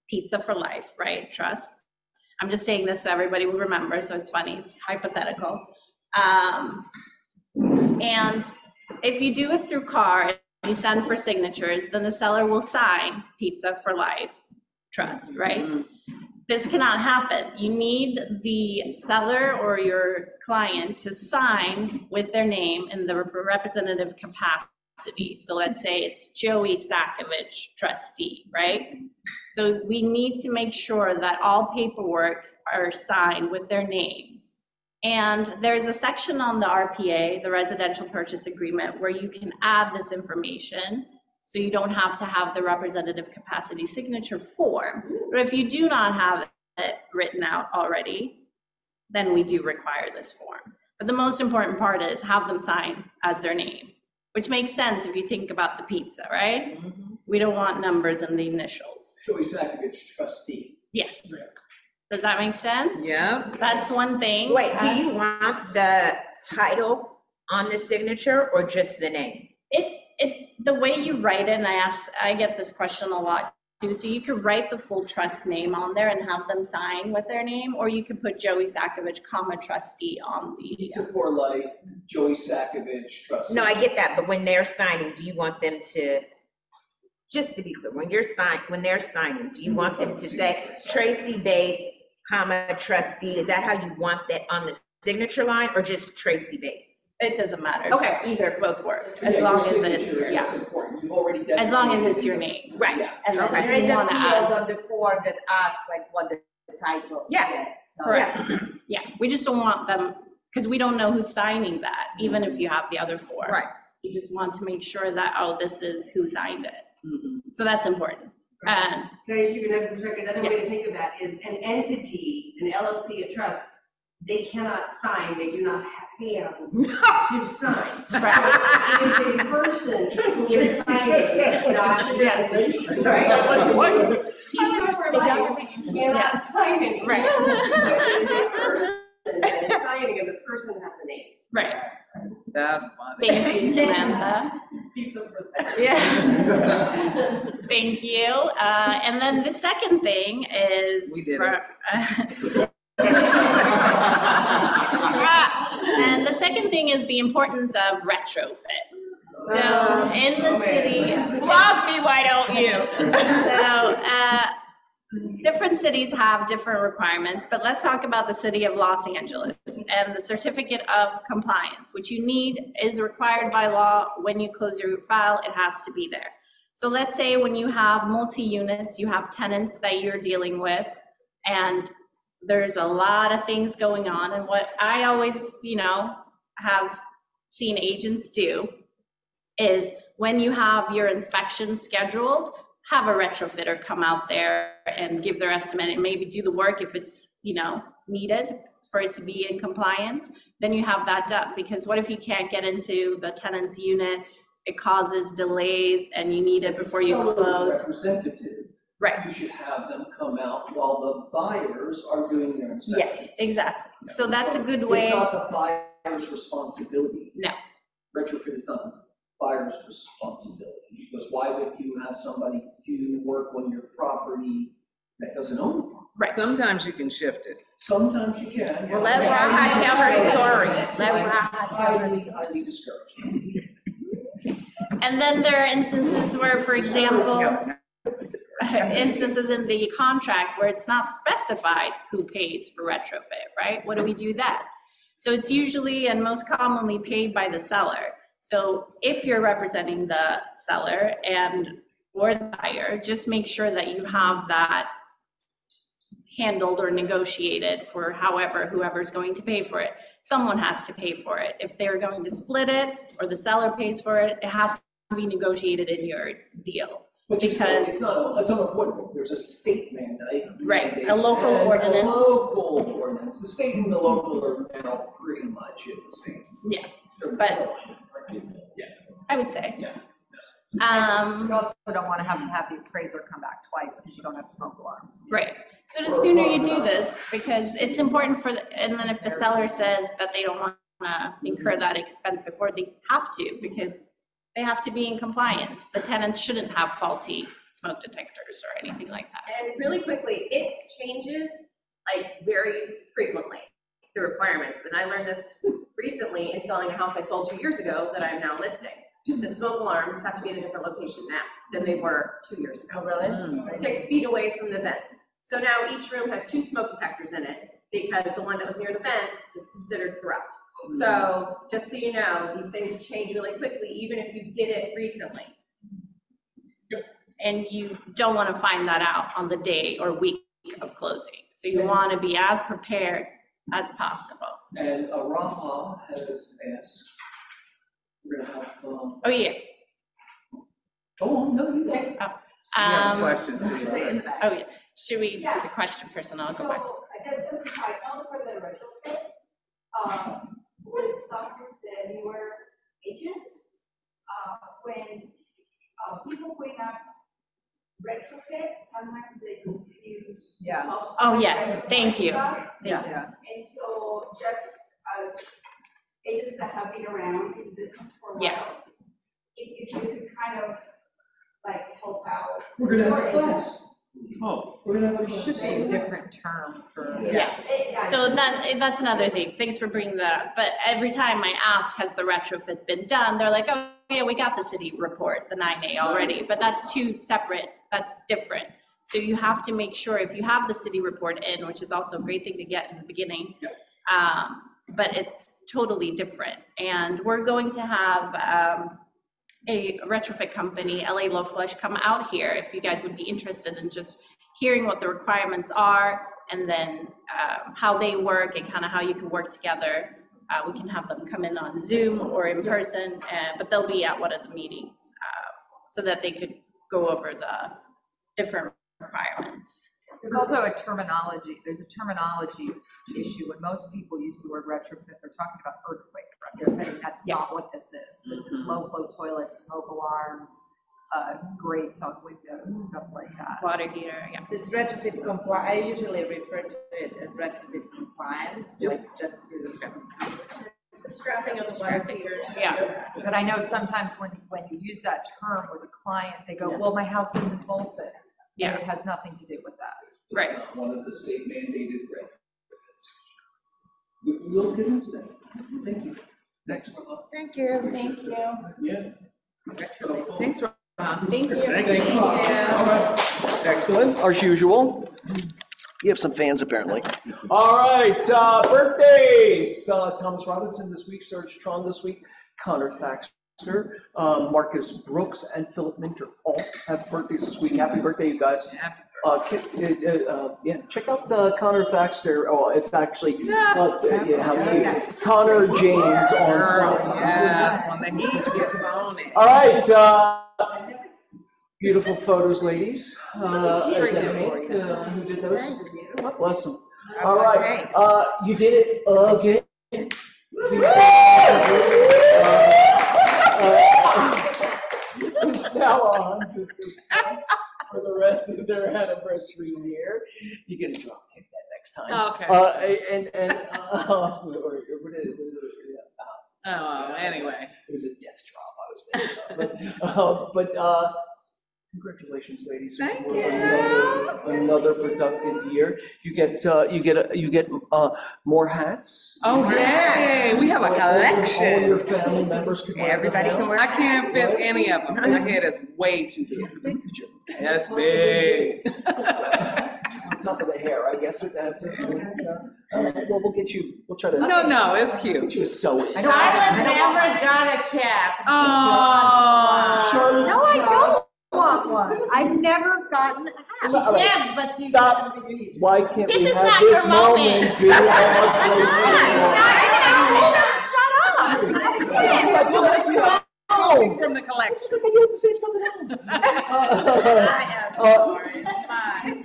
Pizza for Life, right? Trust. I'm just saying this so everybody will remember, so it's funny, it's hypothetical. Um, and if you do it through CAR, you send for signatures, then the seller will sign pizza for life trust, mm-hmm. right? This cannot happen. You need the seller or your client to sign with their name in the representative capacity. So let's say it's Joey Sakovich trustee, right? So we need to make sure that all paperwork are signed with their names. And there's a section on the RPA, the Residential Purchase Agreement, where you can add this information. So you don't have to have the representative capacity signature form. Mm-hmm. But if you do not have it written out already, then we do require this form. But the most important part is have them sign as their name, which makes sense if you think about the pizza, right? Mm-hmm. We don't want numbers in the initials. Joey Sakovich, trustee. Yeah. Does that make sense? Yeah. That's one thing. Wait, do you want the title on the signature or just the name? It, it, the way you write it, and I ask, I get this question a lot too, so you could write the full trust name on there and have them sign with their name, or you could put Joey Sakovich, comma trustee on the. Pizza for Life, Joey Sakovich, trustee. No, I get that, but when they're signing, do you want them to, just to be clear, when you're sign, when they're signing, do you want them to say Tracy Bates, comma trustee? Is that how you want that on the signature line or just Tracy Bates? It doesn't matter. Okay. Either, both work, as your long as signature is it's, yeah, what's important. You've already as long as it's your name. Right. Yeah. And Okay. then There is if you a wanna field add, on the form that asks like what the title. Yeah. is, so- correct, (clears throat) yeah, we just don't want them, because we don't know who's signing that, even if you have the other form. Right. You just want to make sure that, oh, this is who signed it. Mhm. So that's important. And Can I just give you another perspective? Another way to think of that is an entity, an LLC, a trust, they cannot sign, they do not have hands (laughs) to (laughs) (laughs) sign. It is a person who is signing, not an entity. Right? Pizza for life cannot sign anything. Right. It is a person that is signing, and the person has a name. Right, That's funny. thank you, Samantha. Pizza for life. Yeah. Thank you. Uh, and then the second thing is. We did for- And the second thing is the importance of retrofit. So in the city, love me, why don't you? So, uh, different cities have different requirements, but let's talk about the city of Los Angeles and the certificate of compliance, which you need is required by law. When you close your file, it has to be there. So let's say when you have multi-units, you have tenants that you're dealing with, and there's a lot of things going on, and what I always, you know, have seen agents do is when you have your inspection scheduled, have a retrofitter come out there and give their estimate and maybe do the work if it's, you know, needed for it to be in compliance, then you have that done. Because what if you can't get into the tenant's unit? It causes delays and you need it before you close. Representative, Right, you should have them come out while the buyers are doing their inspections. yes, exactly. So that's a good way. It's way. not the buyer's responsibility. No. Retrofit is not the buyer's responsibility, because why would you have somebody do work on your property that doesn't own the property? Sometimes you can shift it. Sometimes you can. Well, let Raha tell her story. Let Raha tell her. Highly, highly discouraged. And then there are instances where, for example, (laughs) instances in the contract where it's not specified who pays for retrofit, right? What do we do then? So it's usually and most commonly paid by the seller. So if you're representing the seller and or the buyer, just make sure that you have that handled or negotiated for however, whoever's going to pay for it. Someone has to pay for it. If they're going to split it or the seller pays for it, it has to be negotiated in your deal. But just know Because- it's not, it's unavoidable. There's a state mandate. Right, a local and ordinance. A local ordinance. The state and the local are now pretty much in the same. Yeah, They're- but- Yeah. I would say. Yeah. Um, You also don't want to have to have the appraiser come back twice because you don't have smoke alarms. right. So the sooner you do this, because it's important for, the and then if the seller says that they don't want to incur that expense before, they have to, because they have to be in compliance. The tenants shouldn't have faulty smoke detectors or anything like that. And really quickly, it changes like very frequently, the requirements. And I learned this recently in selling a house I sold two years ago that I'm now listing. The smoke alarms have to be in a different location now than they were two years ago. Oh, really? Hmm. Six feet away from the vents. So now each room has two smoke detectors in it because the one that was near the vent is considered corrupt. So just so you know, these things change really quickly, even if you did it recently. And you don't want to find that out on the day or week of closing. So you want to be as prepared as possible. And Rafa has asked, we're gonna have, um, Oh, yeah. go on, no, you go. Yeah, Um, question. Oh, yeah. Should we do the question first and I'll go back? So, I guess this is my note for the retrofit. Um, with some of the newer agents, uh, when, uh, people bring up retrofit, sometimes they confuse. Yeah. soft Oh, yes, thank you. stuff. Yeah. Yeah. And so just as agents that have been around in business for a Yeah. while, if, if you could kind of like help out. We're gonna have a class. Oh. We're gonna have a It should be a different term for. Yeah. So that, that's another thing. Thanks for bringing that up. But every time I ask, has the retrofit been done? They're like, oh, yeah, we got the city report, the nine A already, but that's two separate, that's different. So you have to make sure if you have the city report in, which is also a great thing to get in the beginning. Um, but it's totally different. And we're going to have, um, a retrofit company, LA Low Flush, come out here if you guys would be interested in just hearing what the requirements are and then um, how they work and kind of how you can work together. Uh, We can have them come in on Zoom or in person, uh, but they'll be at one of the meetings uh, so that they could go over the different requirements. There's also a terminology, there's a terminology issue. When most people use the word retrofit, they're talking about earthquake retrofit. That's not what this is. This is low flow toilets, smoke alarms, uh, grates on windows, stuff like that. Water heater, yeah. It's retrofit compli, I usually refer to it as retrofit compliance, like just to. The strapping on the water heater. Yeah. But I know sometimes when, when you use that term with a client, they go, well, my house isn't bolted. Yeah. It has nothing to do with that. Right. It's not one of the state mandated retrofits. We, we'll get into that. Thank you. Next. Thank you. Thank you. Yeah. Thanks, Ron. Thank you. Thank you. All right. Excellent, as usual. You have some fans apparently. All right, uh, birthdays. Uh, Thomas Robinson this week, Serge Tron this week, Connor Thaxter, uh, Marcus Brooks, and Philip Minter all have birthdays this week. Happy birthday, you guys. Uh, ki- uh, uh, yeah, check out uh, Connor Thaxter. Oh, it's actually, uh, yeah, how cute. Connor James on Spotify. Yes, when they need to get phone in. All right, uh, beautiful photos, ladies. Uh, is that Hank, uh, who did those? God bless them. All right, uh, you did it again. (laughs) It's now a hundred percent for the rest of their anniversary year. You get a drop kick that next time. Okay. Uh, and, and, uh, or, (laughs) or what is it? Uh, Oh, anyway. It was a death drop, I was thinking of. But, uh, But, uh, congratulations, ladies. Thank you. Another another productive year. You get, uh, you get, a- you get, uh, more hats. Oh, yay, we have a All your- All collection. your family members can wear them Everybody can wear I can't fit any of them. My head is way too big. That's big. On top of the hair, I guess if that's it. Uh, Well, we'll get you, we'll try to. No, no, it's cute. Get you a sewing. Charlotte never got a cap. Oh. Charlotte's No, I don't want one. I've never gotten a hat. Stop it. Yeah, but you. Stop. didn't receive. Why can't This we is have not this your moment. moment be all Tracy? Coming From the collection. It's like I get the same stuff at home. I am Uh, sorry, it's fine.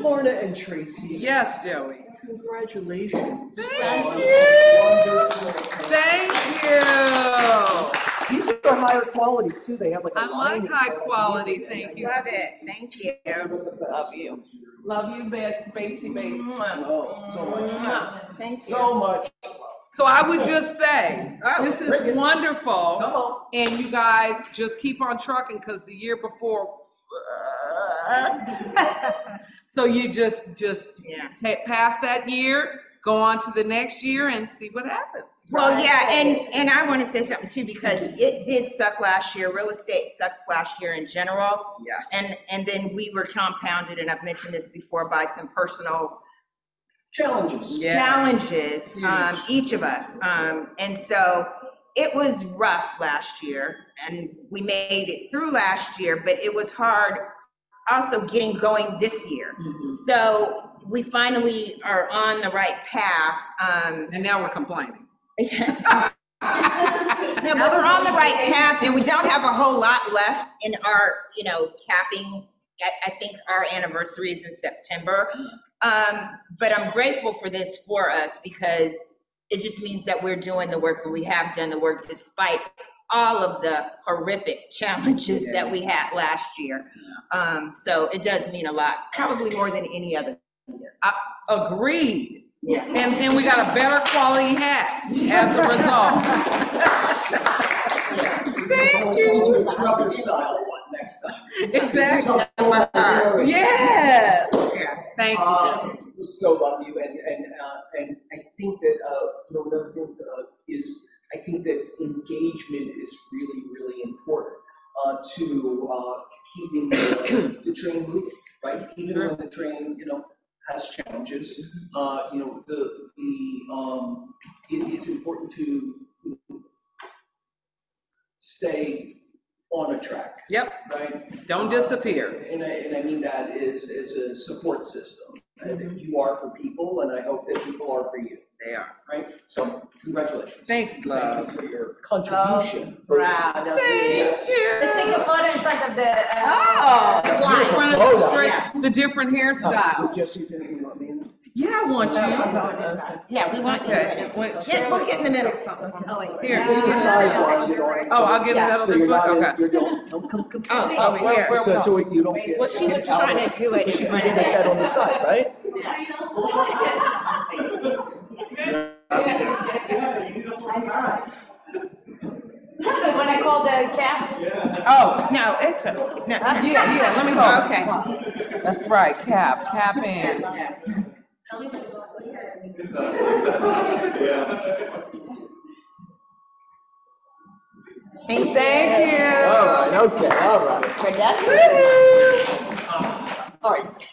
Lorna and Tracy. Yes, Joey. Congratulations. Thank you. wonderful- Thank you. These are higher quality too. They have like a I like high on quality, thank you. Love it, thank you. Love you. Love you best, baby, baby. Oh, so much. Thank you. So much. So I would just say, Oh, this is it. wonderful. Come on. And you guys just keep on trucking because the year before, (laughs) So you just, just Yeah. ta- pass that year, go on to the next year and see what happens. Well, yeah, and, and I want to say something too, because it did suck last year, real estate sucked last year in general. Yeah. And, and then we were compounded, and I've mentioned this before, by some personal Challenges. Yeah. challenges, um, each of us. Um, and so it was rough last year, and we made it through last year, but it was hard also getting going this year. Mhm. So we finally are on the right path, um, And now we're complaining. No, but we're on the right path and we don't have a whole lot left in our, you know, capping. I, I think our anniversary is in September. Um, but I'm grateful for this for us because it just means that we're doing the work and we have done the work despite all of the horrific challenges that we had last year. Um, so it does mean a lot, probably more than any other. Year. Agreed. Yeah. And, and we got a better quality hat as a result. Thank you. Drop style one next time. Exactly. Yeah. Yes. Thank you. Um, we so love you, and, and, uh, and I think that, uh, you know, another thing, uh, is, I think that engagement is really, really important, uh, to, uh, keeping the, the train moving, right? Even when the train, you know, has challenges, uh, you know, the, the, um, it, it's important to stay on a track. Yep. Right? Don't disappear. And I, and I mean that is, as a support system. I think you are for people, and I hope that people are for you, They are. right? So congratulations. Thanks, Thank you for your contribution. Proud of you. Yes. Let's take a photo in front of the, Oh, uh, slide. different- Oh, no. straight- the different Uh, hairstyle. Just you you want me in? Yeah, I want you. Yeah, we want you. Okay. Wait, Yeah, we'll get in the middle. Oh, wait. Here. In the sidebar, you don't. Oh, I'll get in the middle So this you're way? not in- Okay. You don't, (laughs) come, come, come. Oh, come. over where- here. where- So, so you don't get. Well, she was trying to do it. But you and can run do that on the side, right? (laughs) When I called the cap, Oh, No, it's, no. yeah, yeah, let me hold. Oh. Okay. That's right, cap, cap in. Thank you. Thank you. All right, okay, all right. All right,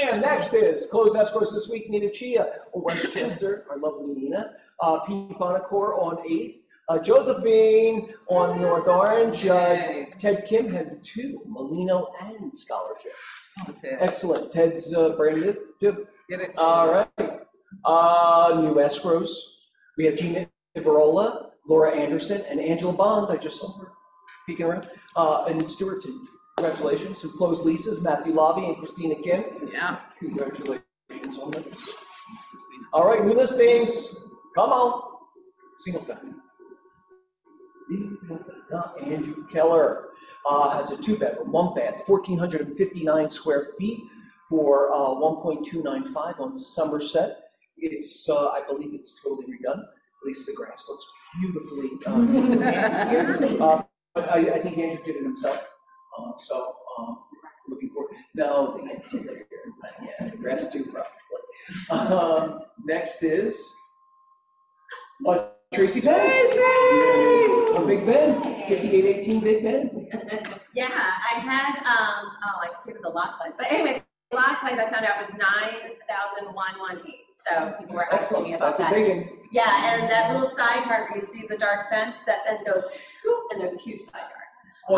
and next is closed escrows this week, Nina Chia on Westchester, our lovely Nina. Uh, Pete Bonacor on eighth, uh, Josephine on North Orange, uh, Ted Kim had two, Molino and scholarship. Okay, Excellent, Ted's, uh, brand new, too. All right, uh, new escrows. We have Gina Ibarola, Laura Anderson, and Angela Bond, I just saw her peeking around, uh, and Stewarton. Congratulations, some closed leases, Matthew Lobby and Christina Kim. Yeah. Congratulations on that. All right, new listings, come on. Single family. Andrew Keller, uh, has a two-bedroom, one bath, fourteen hundred and fifty-nine square feet for, uh, one point two nine five on Somerset. It's, uh, I believe it's totally redone, at least the grass looks beautifully, (laughs) um, uh, But I, I think Andrew did it himself, um, so, um, looking forward, no, the interior, yeah, the grass too, probably. Um, next is, uh, Tracy Pence. On Big Ben, fifty-eight eighteen Big Ben. (laughs) Yeah, I had, um, oh, I forget the lot size, but anyway, the lot size I found out was nine thousand one one eight, so people were asking me about that's a big one. Yeah, and that little side yard, where you see the dark fence, that then goes shoop, and there's a huge side yard.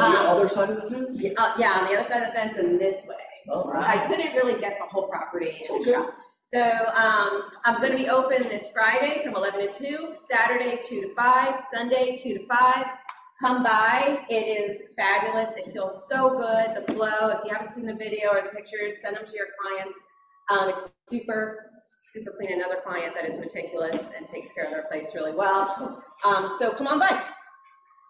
On the Um, other side of the fence? Yeah, uh, yeah, on the other side of the fence and this way. All I couldn't really get the whole property in Okay. the shot. So, um, I'm gonna be open this Friday from eleven to two, Saturday two to five, Sunday two to five. Come by, it is fabulous, it feels so good, the flow, if you haven't seen the video or the pictures, send them to your clients. Um, it's super, super clean, another client that is meticulous and takes care of their place really well. Um, so come on by,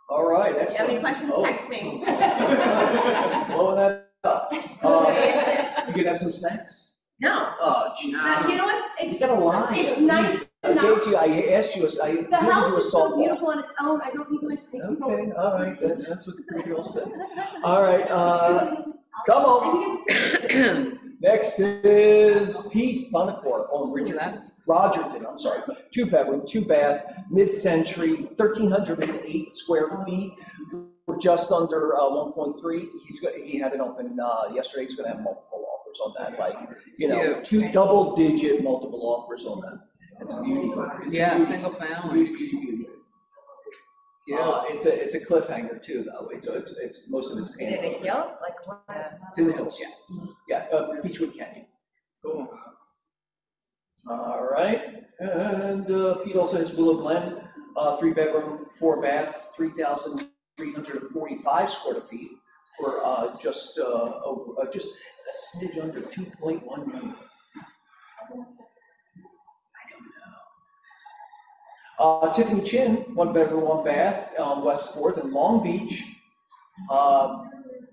All right, if you have any questions, Oh. text me. (laughs) Blowing that up. (laughs) Uh, You can have some snacks? No, Oh, geez. Uh, you know what's, You it's, gotta lie. it's nice I to gave you, I asked you, I gave you The a house is so softball. beautiful on its own, I don't need to introduce people. Okay, all right, that- that's what the pretty girl said. (laughs) All right, uh, Come on. (coughs) Next is Pete Bunacore on Richard, Rogerton, I'm sorry, two bedroom, two bath, mid-century, thirteen hundred and eight square feet. We're just under, uh, one point three. He's got, he had it open, uh, yesterday. He's gonna have multiple offers on that, like, you know, two double-digit multiple offers on that. It's a beauty. It's a Yeah, beauty. single family. Beauty, beauty, beauty. Uh, it's a, it's a cliffhanger too, though, so it's, it's, most of it's. Did it hill, like what? It's in the hills, yeah. Yeah, uh, Beachwood Canyon. Cool. All right, and uh, Pete also has Willow Glen, uh, three bedroom, four bath, three thousand three hundred and forty-five square feet for, uh, just, uh, over, uh, just a smidge under two point one million. Uh, Tiffany Chin, one bedroom, one bath, on West Fourth in Long Beach. Uh,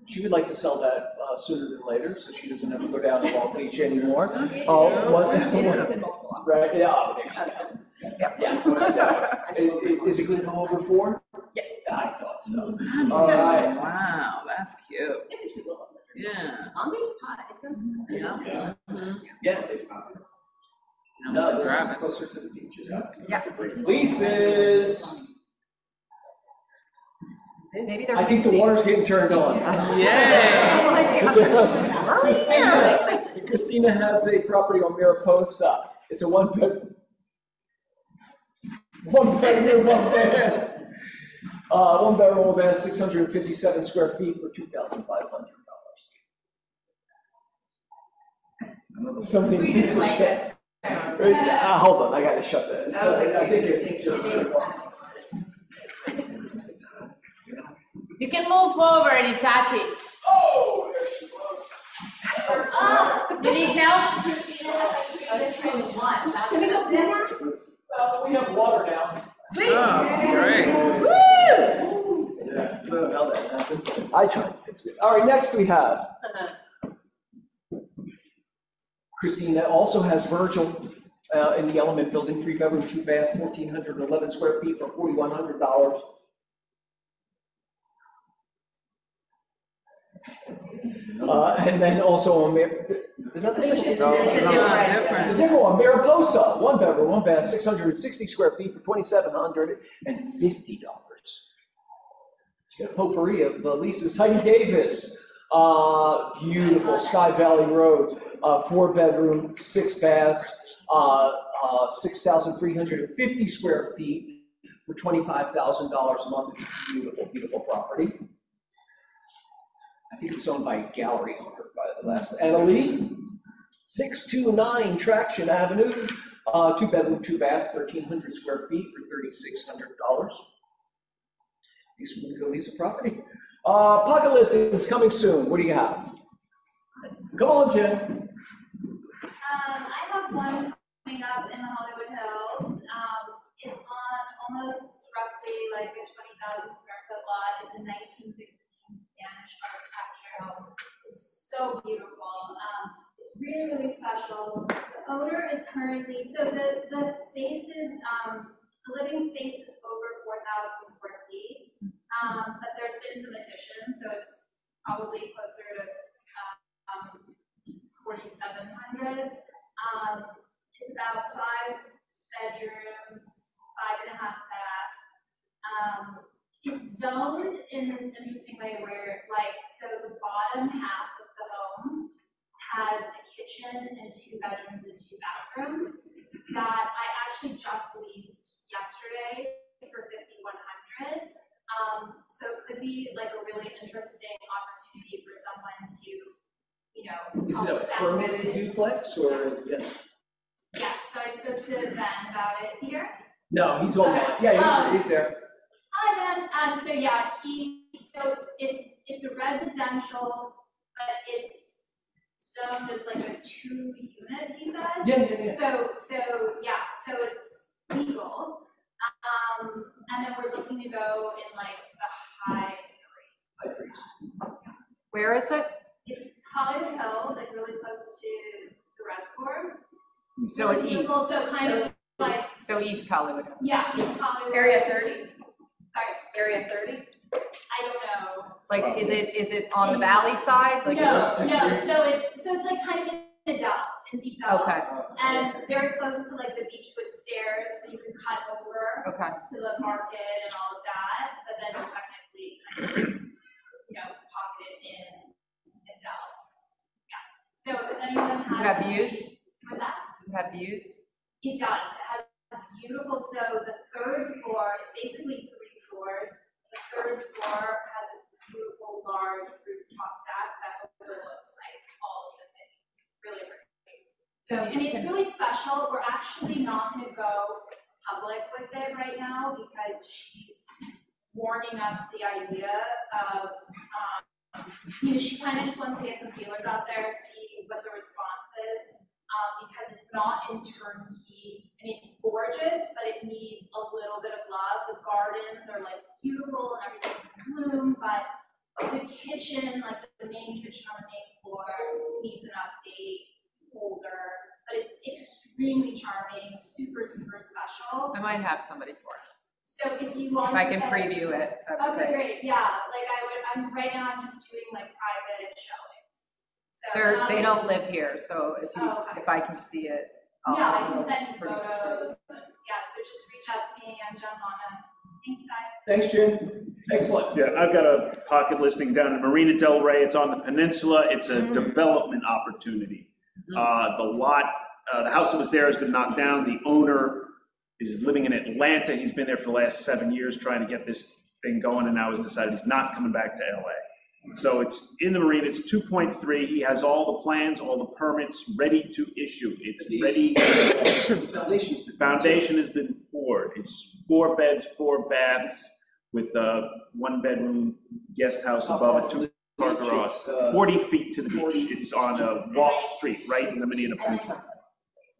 she would like to sell that uh, sooner than later, so she doesn't have to go down to Long Beach anymore. Oh, what? Right, yeah. oh, there. Yeah. (laughs) I- I- Is it going to go over four? Yes. I thought so. All right. Wow, that's cute. It's a cute little. Yeah. Long Beach is hot, it goes. Yeah. Mhm. Yeah. it's- I'm No, gonna this grab is it. closer to the beaches. Yeah. Leases. Maybe they're. I think the water's getting turned on. Yay. (laughs) Christina, Christina has a property on Mariposa. It's a one bed. One bedroom, one bed. Uh, one bedroom, one bath, six hundred and fifty-seven square feet for two thousand five hundred dollars. Something needs to shut. Wait, uh, hold on, I gotta shut that. It's, uh, I think it's just. You can move forward, Itati. Oh, there she was. Oh, you need help? Uh, we have water now. Oh, great. Yeah, I don't know how that happened. I tried to fix it. All right, next we have. Christina also has Virgil uh, in the Element Building, three bedroom, two bath, fourteen hundred and eleven square feet for forty-one hundred dollars. Uh, and then also on Mar, is that the same? It's a No, different- It's a different one, Mariposa, one bedroom, one bath, six hundred and sixty square feet for twenty-seven hundred and fifty dollars. She's got a potpourri of uh, Lisa's Heidi Davis, uh, beautiful Sky Valley Road, uh, four bedroom, six baths, uh, uh, six thousand three hundred and fifty square feet for twenty-five thousand dollars a month. It's a beautiful, beautiful property. I think it's owned by a gallery owner by the last, Annalee, six-two-nine Traction Avenue, uh, two bedroom, two bath, thirteen hundred square feet for thirty-six hundred dollars. These are will go Lisa property. Uh, pocket listing is coming soon. What do you have? Come on, Jen. Um, I have one coming up in the Hollywood Hills. Um, it's on almost roughly like a twenty thousand square foot lot. It's a nineteen sixteen Spanish architecture home. It's so beautiful. Um, it's really, really special. The owner is currently, so the, the space is, um, living space is over four thousand square feet. Um, but there's been some additions, so it's probably closer to, um, forty-seven hundred. Um, it's about five bedrooms, five and a half bath. Um, it's zoned in this interesting way where, like, so the bottom half of the home has a kitchen and two bedrooms and two bathrooms that I actually just leased yesterday for fifty-one hundred. Um, so it could be like a really interesting opportunity for someone to, you know. Is it a permitted duplex or is it? Yeah, so I spoke to Ben about it. Is he here? No, he's online. Yeah, he's, he's there. Hi, Ben. Um, so yeah, he, so it's, it's a residential, but it's zoned as like a two unit, he said. Yeah, yeah, yeah. So, so, yeah, so it's legal. Um, and then we're looking to go in like the high High threes. Where is it? It's Hollywood Hill, like really close to the Red Fort. So in east. So kind of like, So East Hollywood. yeah, East Hollywood. Area 30? Sorry, Area thirty? I don't know. Like, is it, is it on the valley side? Like, is No, no, so it's, so it's like kind of in the dell, in deep dell. Okay. And very close to like the Beachwood stairs, so you can cut over Okay. to the market and all of that, but then you're technically, kind of, you know, pocketed in, in dell. Yeah, so if anyone has. Does it have views? With that? Does it have views? It does, it has beautiful, so the third floor, it's basically three floors. The third floor has a beautiful large rooftop deck that overlooks like all of the city, really pretty. So, and it's really special, we're actually not gonna go public with it right now because she's warming up to the idea of, um, you know, she kind of just wants to get some dealers out there, see what the response is um, because it's not in turnkey. I mean, it's gorgeous, but it needs a little bit of love. The gardens are like beautiful and everything's in bloom, but the kitchen, like the main kitchen on the main extremely charming, super, super special. I might have somebody for it. So if you If want I to. can preview it. that'd Okay, great. great, yeah, like I would, I'm, right now I'm just doing like private showings. So They're, not they um, don't live here, so if you, Oh, okay. if I can see it. I'll- Yeah, I can send you pretty much- photos, yeah, so just reach out to me, I'm Jen Lana. Thank you. Thanks, Jen. Excellent. Yeah, I've got a pocket listing down in Marina Del Rey. It's on the peninsula. It's a mm-hmm. development opportunity. Mm-hmm. Uh, the lot, uh, the house that was there has been knocked down. The owner is living in Atlanta. He's been there for the last seven years trying to get this thing going and now he's decided he's not coming back to LA. So it's in the marina. It's two point three. He has all the plans, all the permits ready to issue. It's ready. Foundation's The foundation has been poured. It's four beds, four baths with a one bedroom guest house How above it, two car garage. Uh, Forty feet to the beach. It's on a walk street, right in the Marina Peninsula.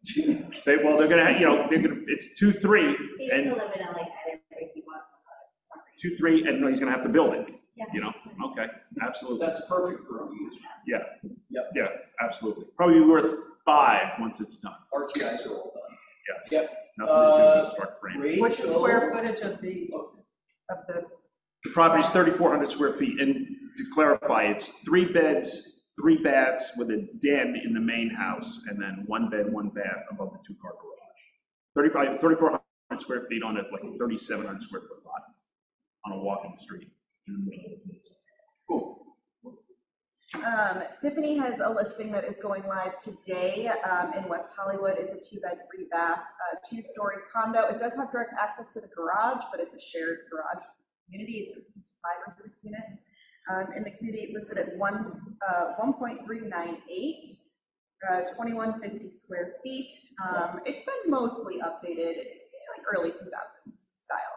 (laughs) They, well, they're gonna, have you know, they're gonna, it's two, three, and live in LA, I didn't think he wanted. two, three, and he's gonna have to build it, Yeah. you know? Okay, absolutely. That's perfect for you. Yeah. Yep. Yeah, absolutely. Probably worth five once it's done. RTIs are all done. Yeah. Yep. Nothing to do Uh, with the start frame. What's the square footage of the, of the, The property is 3,400 square feet, and to clarify, it's three beds, three baths with a den in the main house, and then one bed, one bath above the two-car garage. 35, 3,400 square feet on a, like, 3,700 square foot lot, on a walking street in the middle of the. Cool. Um, Tiffany has a listing that is going live today, um, in West Hollywood. It's a two-bed, three-bath, uh, two-story condo. It does have direct access to the garage, but it's a shared garage community. It's five or six units. Um, and the community listed at one, uh, one point three nine eight, uh, twenty-one fifty square feet. Um, it's been mostly updated, like early two thousands style.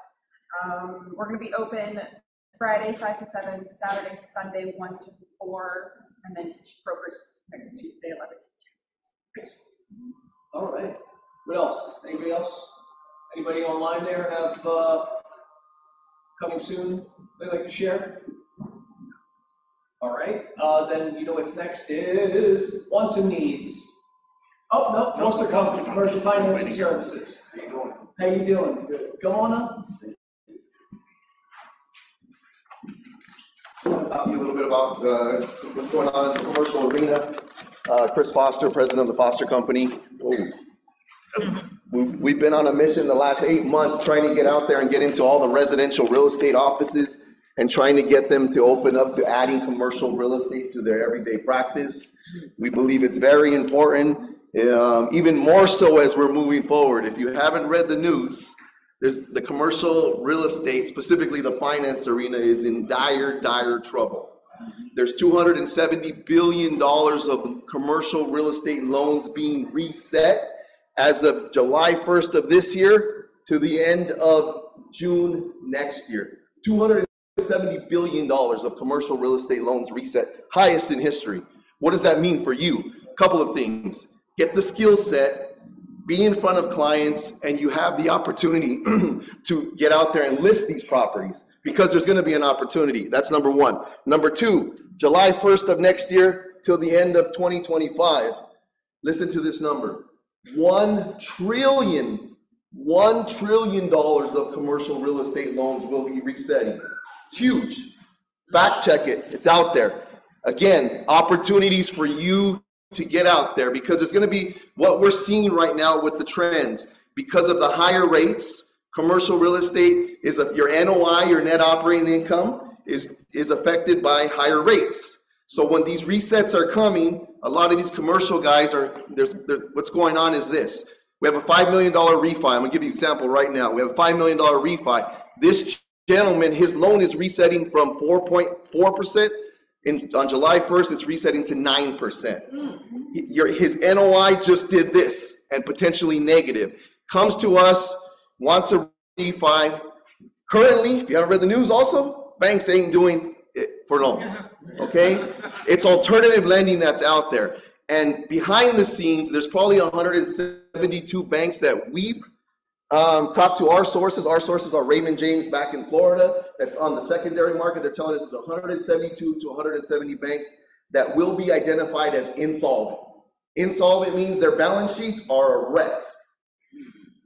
Um, we're gonna be open Friday, five to seven, Saturday, Sunday, one to four, and then brokers next Tuesday, eleven to two. All right. What else? Anybody else? Anybody online there have, uh, coming soon they'd like to share? All right, uh, then you know what's next is wants and needs. Oh, no, Foster Company, Commercial Financing Services. How you doing? How you doing? Good. Come on up. So I want to talk to you a little bit about uh, what's going on in the commercial arena. Uh, Chris Foster, president of the Foster Company. We- We've been on a mission the last eight months, trying to get out there and get into all the residential real estate offices and trying to get them to open up to adding commercial real estate to their everyday practice. We believe it's very important, um, even more so as we're moving forward. If you haven't read the news, there's, the commercial real estate, specifically the finance arena, is in dire, dire trouble. There's two hundred and seventy billion dollars of commercial real estate loans being reset as of July first of this year to the end of June next year. Two hundred and seventy billion dollars of commercial real estate loans reset, highest in history. What does that mean for you? A couple of things. Get the skill set, be in front of clients, and you have the opportunity (clears throat) to get out there and list these properties because there's going to be an opportunity. That's number one. Number two, July 1st of next year till the end of 2025. Listen to this number. One trillion, one trillion dollars of commercial real estate loans will be resetting. Huge. Fact check it, it's out there. Again, opportunities for you to get out there because there's gonna be, what we're seeing right now with the trends, because of the higher rates, commercial real estate is, a- your NOI, your net operating income is, is affected by higher rates. So when these resets are coming, a lot of these commercial guys are, there's, there, what's going on is this. We have a five million dollar refi. I'm gonna give you an example right now. We have a five million dollar refi. This gentleman, his loan is resetting from four point four percent. In, on July first, it's resetting to nine percent. Mm-hmm. Your, his NOI just did this and potentially negative. Comes to us, wants a refi. Currently, if you haven't read the news also, banks ain't doing it for loans, (laughs) okay? It's alternative lending that's out there. And behind the scenes, there's probably hundred and seventy-two banks that we've um, talked to our sources. Our sources are Raymond James back in Florida. That's on the secondary market. They're telling us it's hundred and seventy-two to hundred and seventy banks that will be identified as insolvent. Insolvent means their balance sheets are a wreck.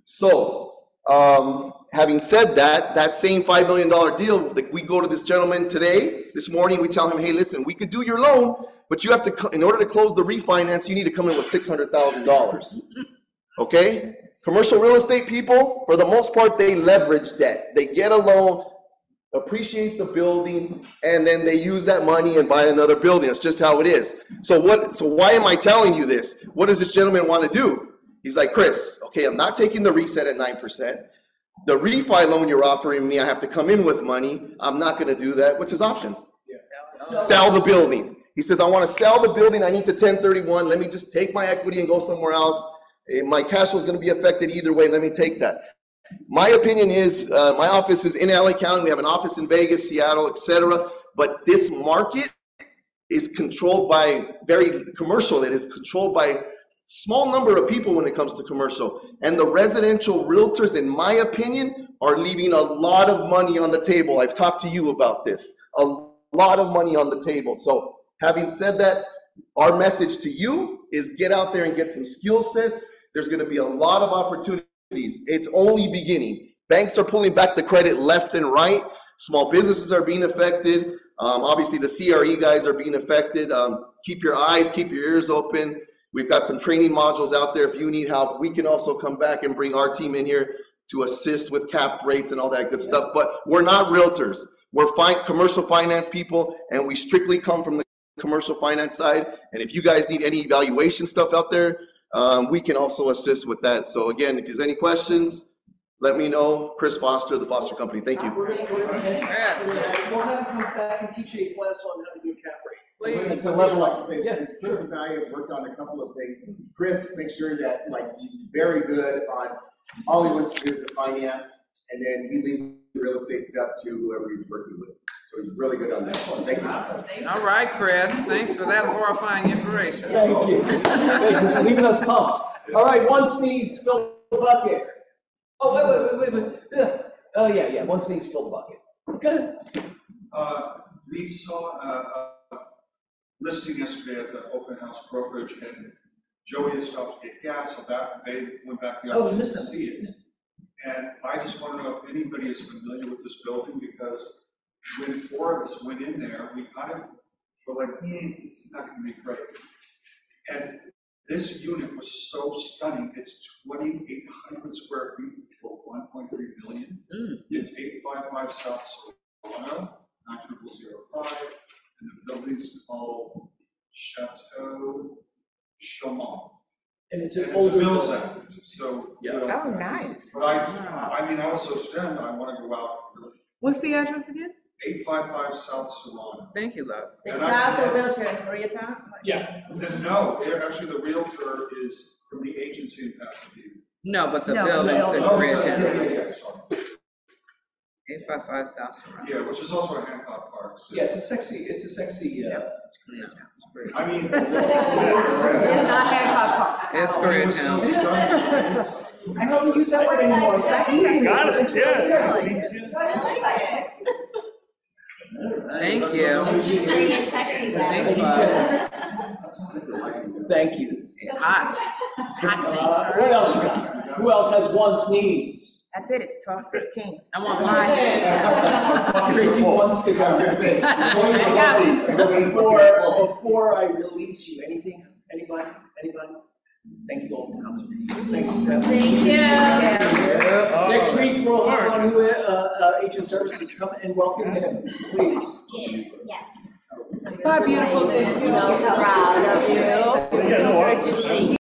So, um, having said that, that same five million dollar deal, like we go to this gentleman today, this morning, we tell him, hey, listen, we could do your loan, but you have to, in order to close the refinance, you need to come in with six hundred thousand dollars. Okay? Commercial real estate people, for the most part, they leverage debt. They get a loan, appreciate the building, and then they use that money and buy another building. It's just how it is. So what, so why am I telling you this? What does this gentleman want to do? He's like, Chris, okay, I'm not taking the reset at nine percent. The refi loan you're offering me, I have to come in with money. I'm not gonna do that. What's his option? Sell the building. He says, I want to sell the building. I need to ten thirty-one. Let me just take my equity and go somewhere else. Eh, My cash flow is gonna be affected either way. Let me take that. My opinion is, uh, my office is in LA County. We have an office in Vegas, Seattle, etc. But this market is controlled by very commercial. It is controlled by small number of people when it comes to commercial. And the residential realtors, in my opinion, are leaving a lot of money on the table. I've talked to you about this. A lot of money on the table. So having said that, our message to you is get out there and get some skill sets. There's gonna be a lot of opportunities. It's only beginning. Banks are pulling back the credit left and right. Small businesses are being affected. Um, obviously, the CRE guys are being affected. Um, keep your eyes, keep your ears open. We've got some training modules out there. If you need help, we can also come back and bring our team in here to assist with cap rates and all that good stuff. But we're not realtors. We're fine, commercial finance people, and we strictly come from the commercial finance side. And if you guys need any evaluation stuff out there, um, we can also assist with that. So again, if there's any questions, let me know. Chris Foster, the Foster Company. Thank you. We'll have him come back and teach a class on how to do cap rate. It's a level up to say, is Chris and I have worked on a couple of things. Chris makes sure that, like, he's very good on, all he wants to do is the finance, and then he leaves real estate stuff to whoever he's working with. So he's really good on that one. Thank you. All right, Chris, thanks for that horrifying information. Thank you. Thank you for leaving us pumped. All right, one Sneed's fill the bucket. Oh, wait, wait, wait, wait, wait. Oh, yeah, yeah, one Sneed's fill the bucket. Good. Uh, we saw a, a listing yesterday at the open house brokerage and Joey has stopped to get gas, so that, they went back the Oh, other you to see it. And I just want to know if anybody is familiar with this building, because when four of us went in there, we kind of were like, hmm, this is not gonna be great. And this unit was so stunning, it's twenty-eight hundred square feet for one point three million. It's eight five five South Solano, nine triple zero five, and the building's called Chateau Chaumont. And it's And an it's a older Mills building. Act, so. Yeah. Oh, nice. But I, I mean, I was so stunned, I wanna go out, What's the address again? eight five five South Solano. Thank you, love. And I- wheelchair in Koreatown? Yeah. No, they're- actually, the realtor is from the agency in Pasadena. No, but the No, building's in oh, Koreatown. sorry, yeah, yeah, sorry. Eight five five South Serrano. Yeah, which is also a Hancock Park. so- Yeah, it's a sexy, it's a sexy, uh. I mean. (laughs) (laughs) It's not Hancock Park. It's Koreatown. I don't use that word anymore. Sexy. Got it, It's very yeah. sexy. Thank you. Thanks, bud. Thank you. Hot. Uh, what else you got? Who else has one sneeze? That's it, it's twelve fifteen. I want mine. Tracy wants to go. I was gonna say, Before, before I release you, anything, anybody, anybody? Thank you all for coming. Thanks. Uh, Thank you. Next week, we'll have on new uh, uh, agent services come and welcome him, please. Yes. Oh. Bye, beautiful. So proud of you.